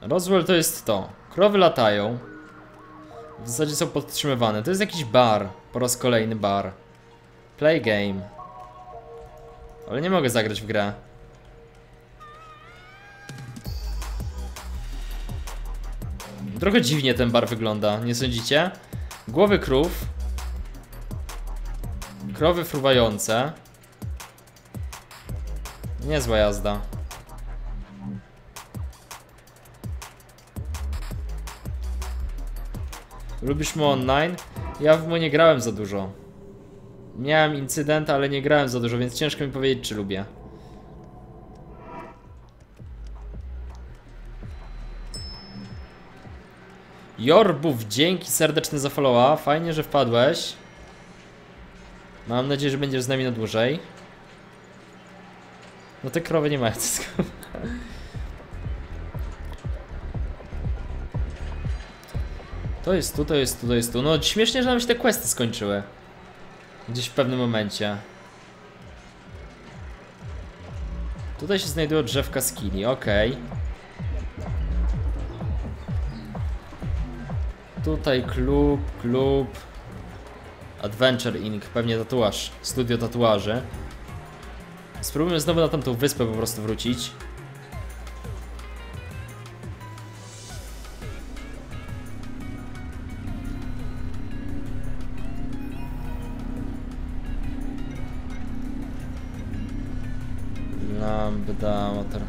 Roswell to jest to. Krowy latają. W zasadzie są podtrzymywane. To jest jakiś bar. Po raz kolejny bar. Play game. Ale nie mogę zagrać w grę. Trochę dziwnie ten bar wygląda, nie sądzicie? Głowy krów. Krowy fruwające. Niezła jazda. Lubisz mu online? Ja w mu nie grałem za dużo. Miałem incydent, ale nie grałem za dużo, więc ciężko mi powiedzieć, czy lubię. Jorbów, dzięki serdeczne za followa. Fajnie, że wpadłeś. Mam nadzieję, że będziesz z nami na dłużej. No te krowy nie mają co To jest tu, to jest tu, to jest tu. No śmiesznie, że nam się te questy skończyły. Gdzieś w pewnym momencie. Tutaj się znajdują drzewka skini, okej. Okay. Tutaj klub, klub. Adventure Inc. Pewnie tatuaż. Studio tatuaży. Spróbujmy znowu na tamtą wyspę po prostu wrócić. Lambda motor.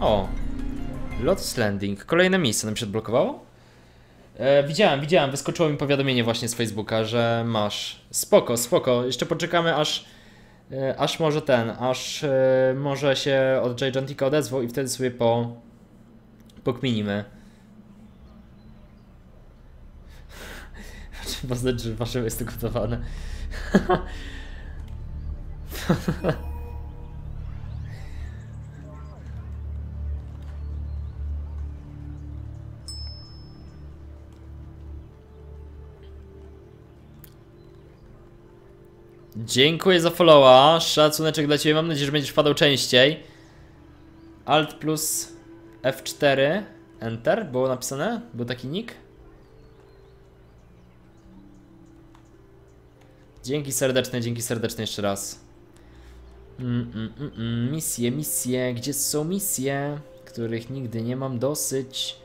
O! Lotus Landing. Kolejne miejsce nam się odblokowało? E, widziałem, widziałem, wyskoczyło mi powiadomienie właśnie z Facebooka, że masz. Spoko, spoko. Jeszcze poczekamy aż. E, aż może ten, aż e, może się od Gigantika odezwał i wtedy sobie po. pokminimy. Trzeba znać, że wasze jest gotowane. Dziękuję za followa. Szacuneczek dla Ciebie. Mam nadzieję, że będziesz wpadał częściej. Alt plus F4 Enter było napisane? Był taki nick? Dzięki serdeczne, dzięki serdeczne jeszcze raz. Mm, mm, mm, mm. Misje, misje. Gdzie są misje? Których nigdy nie mam dosyć.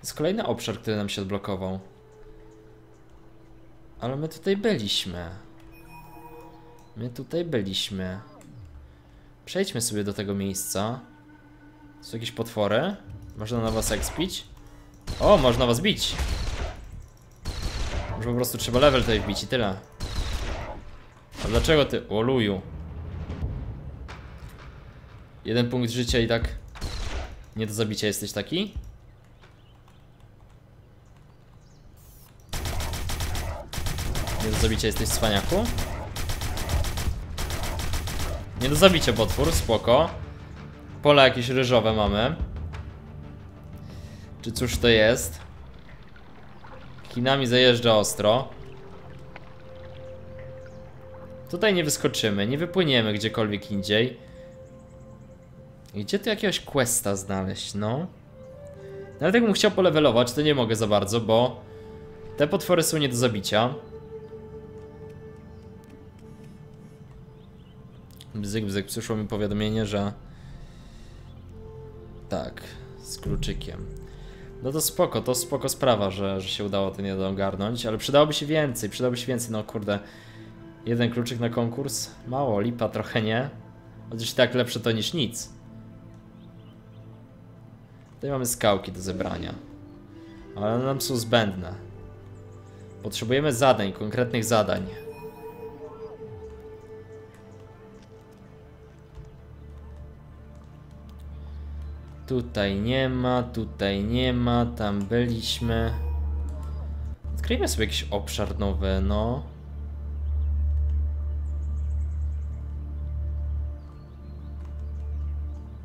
Jest kolejny obszar, który nam się odblokował. Ale my tutaj byliśmy. My tutaj byliśmy. Przejdźmy sobie do tego miejsca. Są jakieś potwory? Można na was expić? O, można was bić! Może po prostu trzeba level tutaj wbić i tyle. A dlaczego ty? Oluju. Jeden punkt życia i tak nie do zabicia jesteś taki? Nie do zabicia jesteś cwaniaku. Nie do zabicia potwór, spoko. Pola jakieś ryżowe mamy. Czy cóż to jest? Chinami zajeżdża ostro. Tutaj nie wyskoczymy, nie wypłyniemy gdziekolwiek indziej. Gdzie tu jakiegoś questa znaleźć, no? Nawet jakbym chciał polewelować, to nie mogę za bardzo, bo te potwory są nie do zabicia. Bzyk, bzyk, przyszło mi powiadomienie, że... Tak, z kluczykiem. No to spoko, to spoko sprawa, że, że się udało to nie ogarnąć, ale przydałoby się więcej, przydałoby się więcej, no kurde. Jeden kluczyk na konkurs? Mało, lipa trochę nie. Chociaż tak lepsze to niż nic. Tutaj mamy skałki do zebrania. Ale one nam są zbędne. Potrzebujemy zadań, konkretnych zadań. Tutaj nie ma, tutaj nie ma, tam byliśmy. Odkryjmy sobie jakiś obszar nowy, no.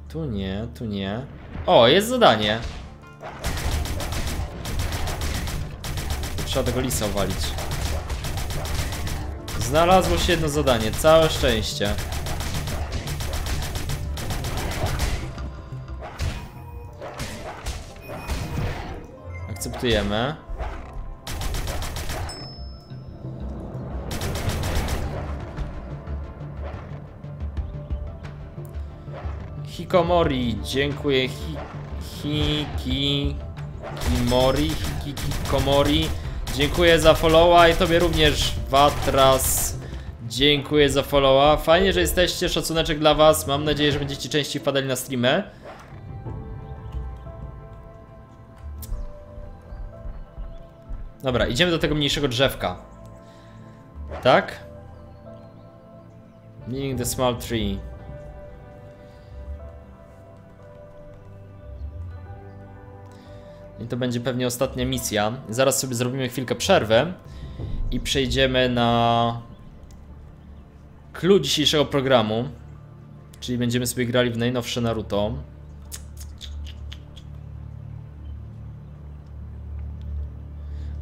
Tu nie, tu nie. O, jest zadanie. Trzeba tego lisa uwalić. Znalazło się jedno zadanie, całe szczęście. Akceptujemy. Hikomori, dziękuję. Hi, hiki, Hikimori, Hikikomori. Dziękuję za followa i tobie również Watras. Dziękuję za followa. Fajnie, że jesteście, szacuneczek dla was. Mam nadzieję, że będziecie częściej wpadali na streamy. Dobra, idziemy do tego mniejszego drzewka. Tak? Meaning the small tree. I to będzie pewnie ostatnia misja. Zaraz sobie zrobimy chwilkę przerwy i przejdziemy na clue dzisiejszego programu. Czyli będziemy sobie grali w najnowsze Naruto.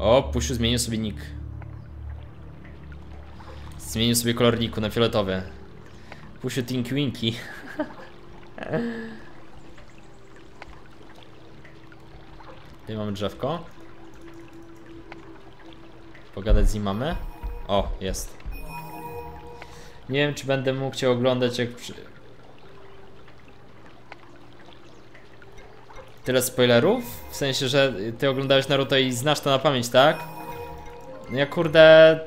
O, Pusiu zmienił sobie nick. Zmienił sobie kolor nicku na fioletowy. Pusiu Tinky Winky. Tutaj mamy drzewko. Pogadać z nim mamy. O, jest. Nie wiem, czy będę mógł cię oglądać jak przy... Tyle spoilerów? W sensie, że ty oglądałeś Naruto i znasz to na pamięć, tak? No ja kurde...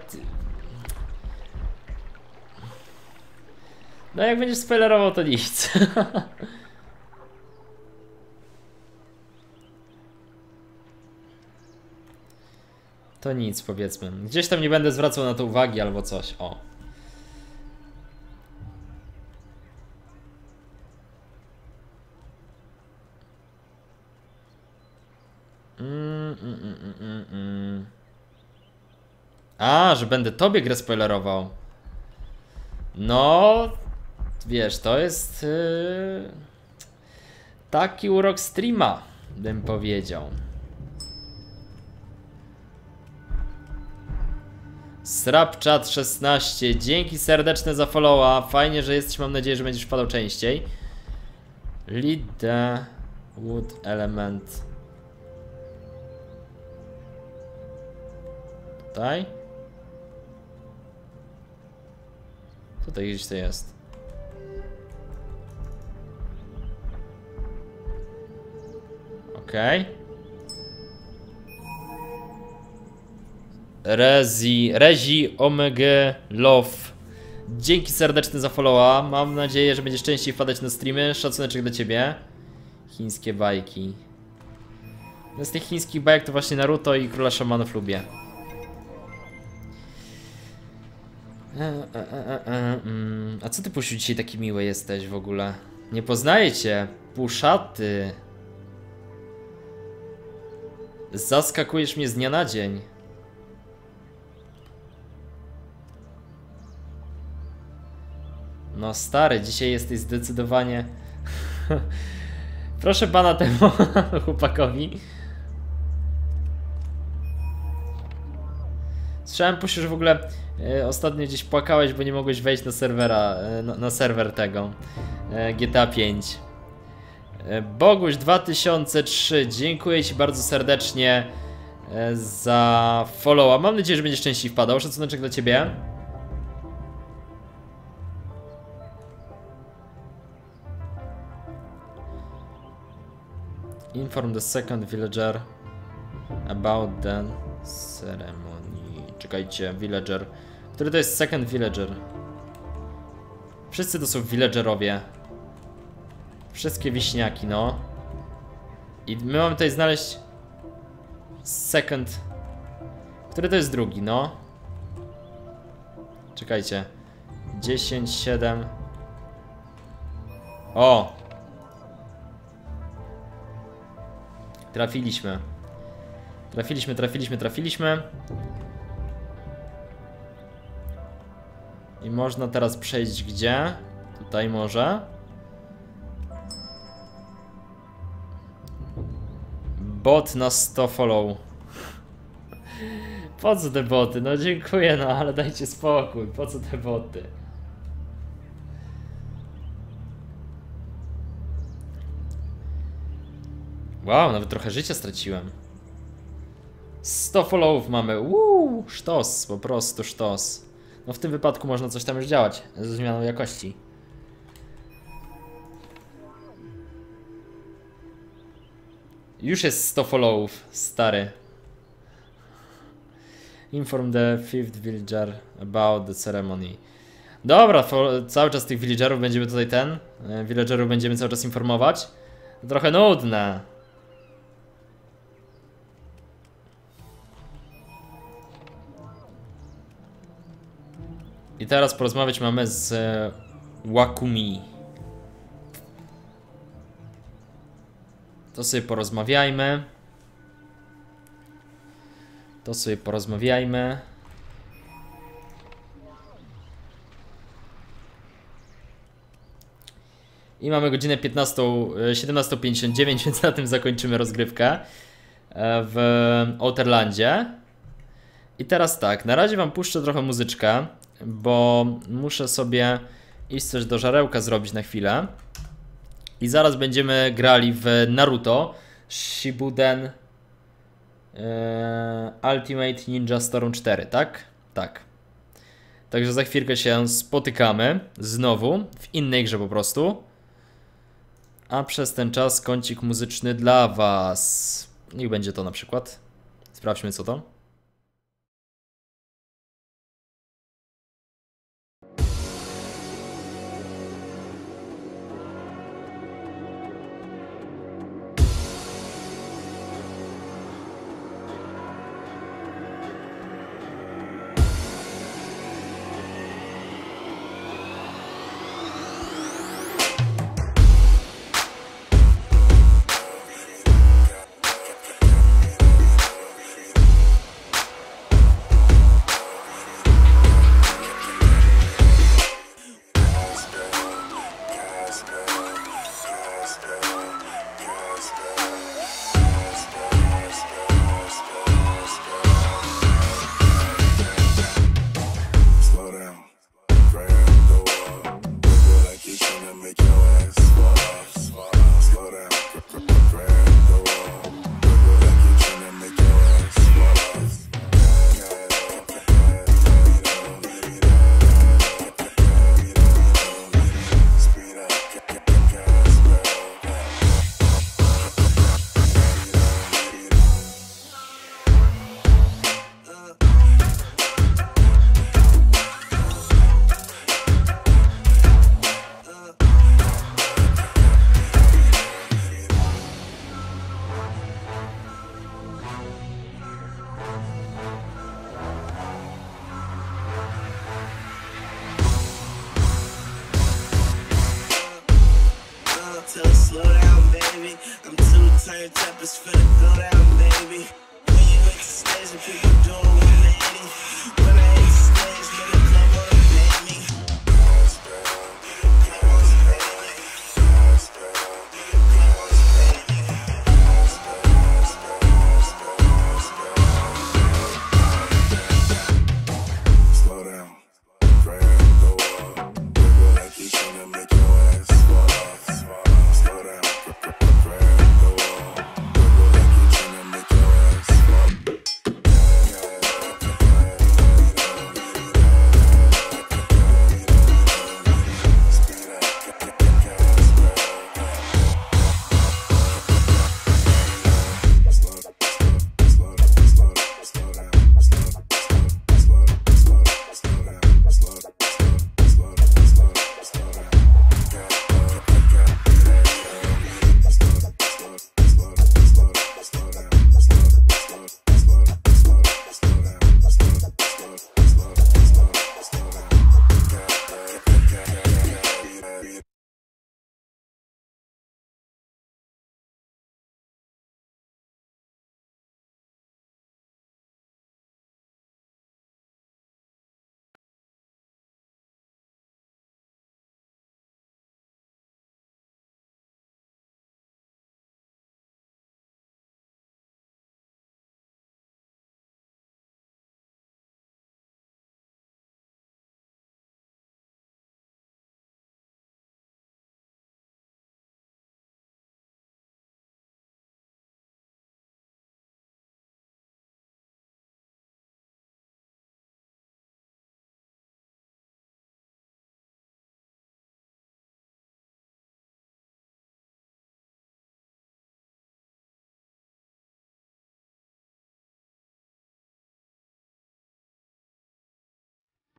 No jak będziesz spoilerował, to nic. To nic, powiedzmy. Gdzieś tam nie będę zwracał na to uwagi albo coś. O. Mm, mm, mm. A, że będę tobie grę spoilerował. No, wiesz, to jest yy, taki urok streama, bym powiedział. Srapchat 16, dzięki serdeczne za followa. Fajnie, że jesteś, mam nadzieję, że będziesz wpadał częściej. Lead the wood element. Tutaj? Tutaj gdzieś to jest. Okej. Okay. Rezi, Rezi Omega Love. Dzięki serdeczne za followa. Mam nadzieję, że będziesz częściej wpadać na streamy. Szacuneczek dla ciebie. Chińskie bajki. Z tych chińskich bajek to właśnie Naruto i Króla Szamanów lubię. A co ty Pusiu dzisiaj taki miły jesteś w ogóle? Nie poznaję cię. Puszaty. Zaskakujesz mnie z dnia na dzień. No stary, dzisiaj jesteś zdecydowanie... Proszę pana temu chłopakowi. Słyszałem Pusiu, że w ogóle e, ostatnio gdzieś płakałeś, bo nie mogłeś wejść na serwera, e, na, na, serwer tego e, GTA 5. E, Boguś 2003, dziękuję Ci bardzo serdecznie e, za followa. Mam nadzieję, że będziesz częściej wpadał. Szacuneczek dla Ciebie. Inform the second villager about the ceremony. Czekajcie, villager. Który to jest second villager? Wszyscy to są villagerowie. Wszystkie wiśniaki, no. I my mamy tutaj znaleźć second. Który to jest drugi, no? Czekajcie. 10, 7. O! Trafiliśmy. Trafiliśmy, trafiliśmy, trafiliśmy. I można teraz przejść gdzie? Tutaj może. Bot na 100 follow. Po co te boty? No dziękuję, no ale dajcie spokój. Po co te boty? Wow, nawet trochę życia straciłem. 100 followów mamy. Uuu, sztos, po prostu sztos. No w tym wypadku można coś tam już działać ze zmianą jakości. Już jest 100 followów, stary. Inform the fifth villager about the ceremony. Dobra, cały czas tych villagerów będziemy tutaj ten. e, Villagerów będziemy cały czas informować. Trochę nudne. I teraz porozmawiać mamy z e, Wakumi. To sobie porozmawiajmy. To sobie porozmawiajmy. I mamy godzinę 15, e, 17.59, więc na tym zakończymy rozgrywkę e, w Outerlandzie. I teraz tak, na razie wam puszczę trochę muzyczkę, bo muszę sobie iść coś do żarełka zrobić na chwilę. I zaraz będziemy grali w Naruto Shibuden e, Ultimate Ninja Storm 4, tak? Tak. Także za chwilkę się spotykamy znowu w innej grze po prostu. A przez ten czas kącik muzyczny dla Was. Niech będzie to na przykład. Sprawdźmy co to.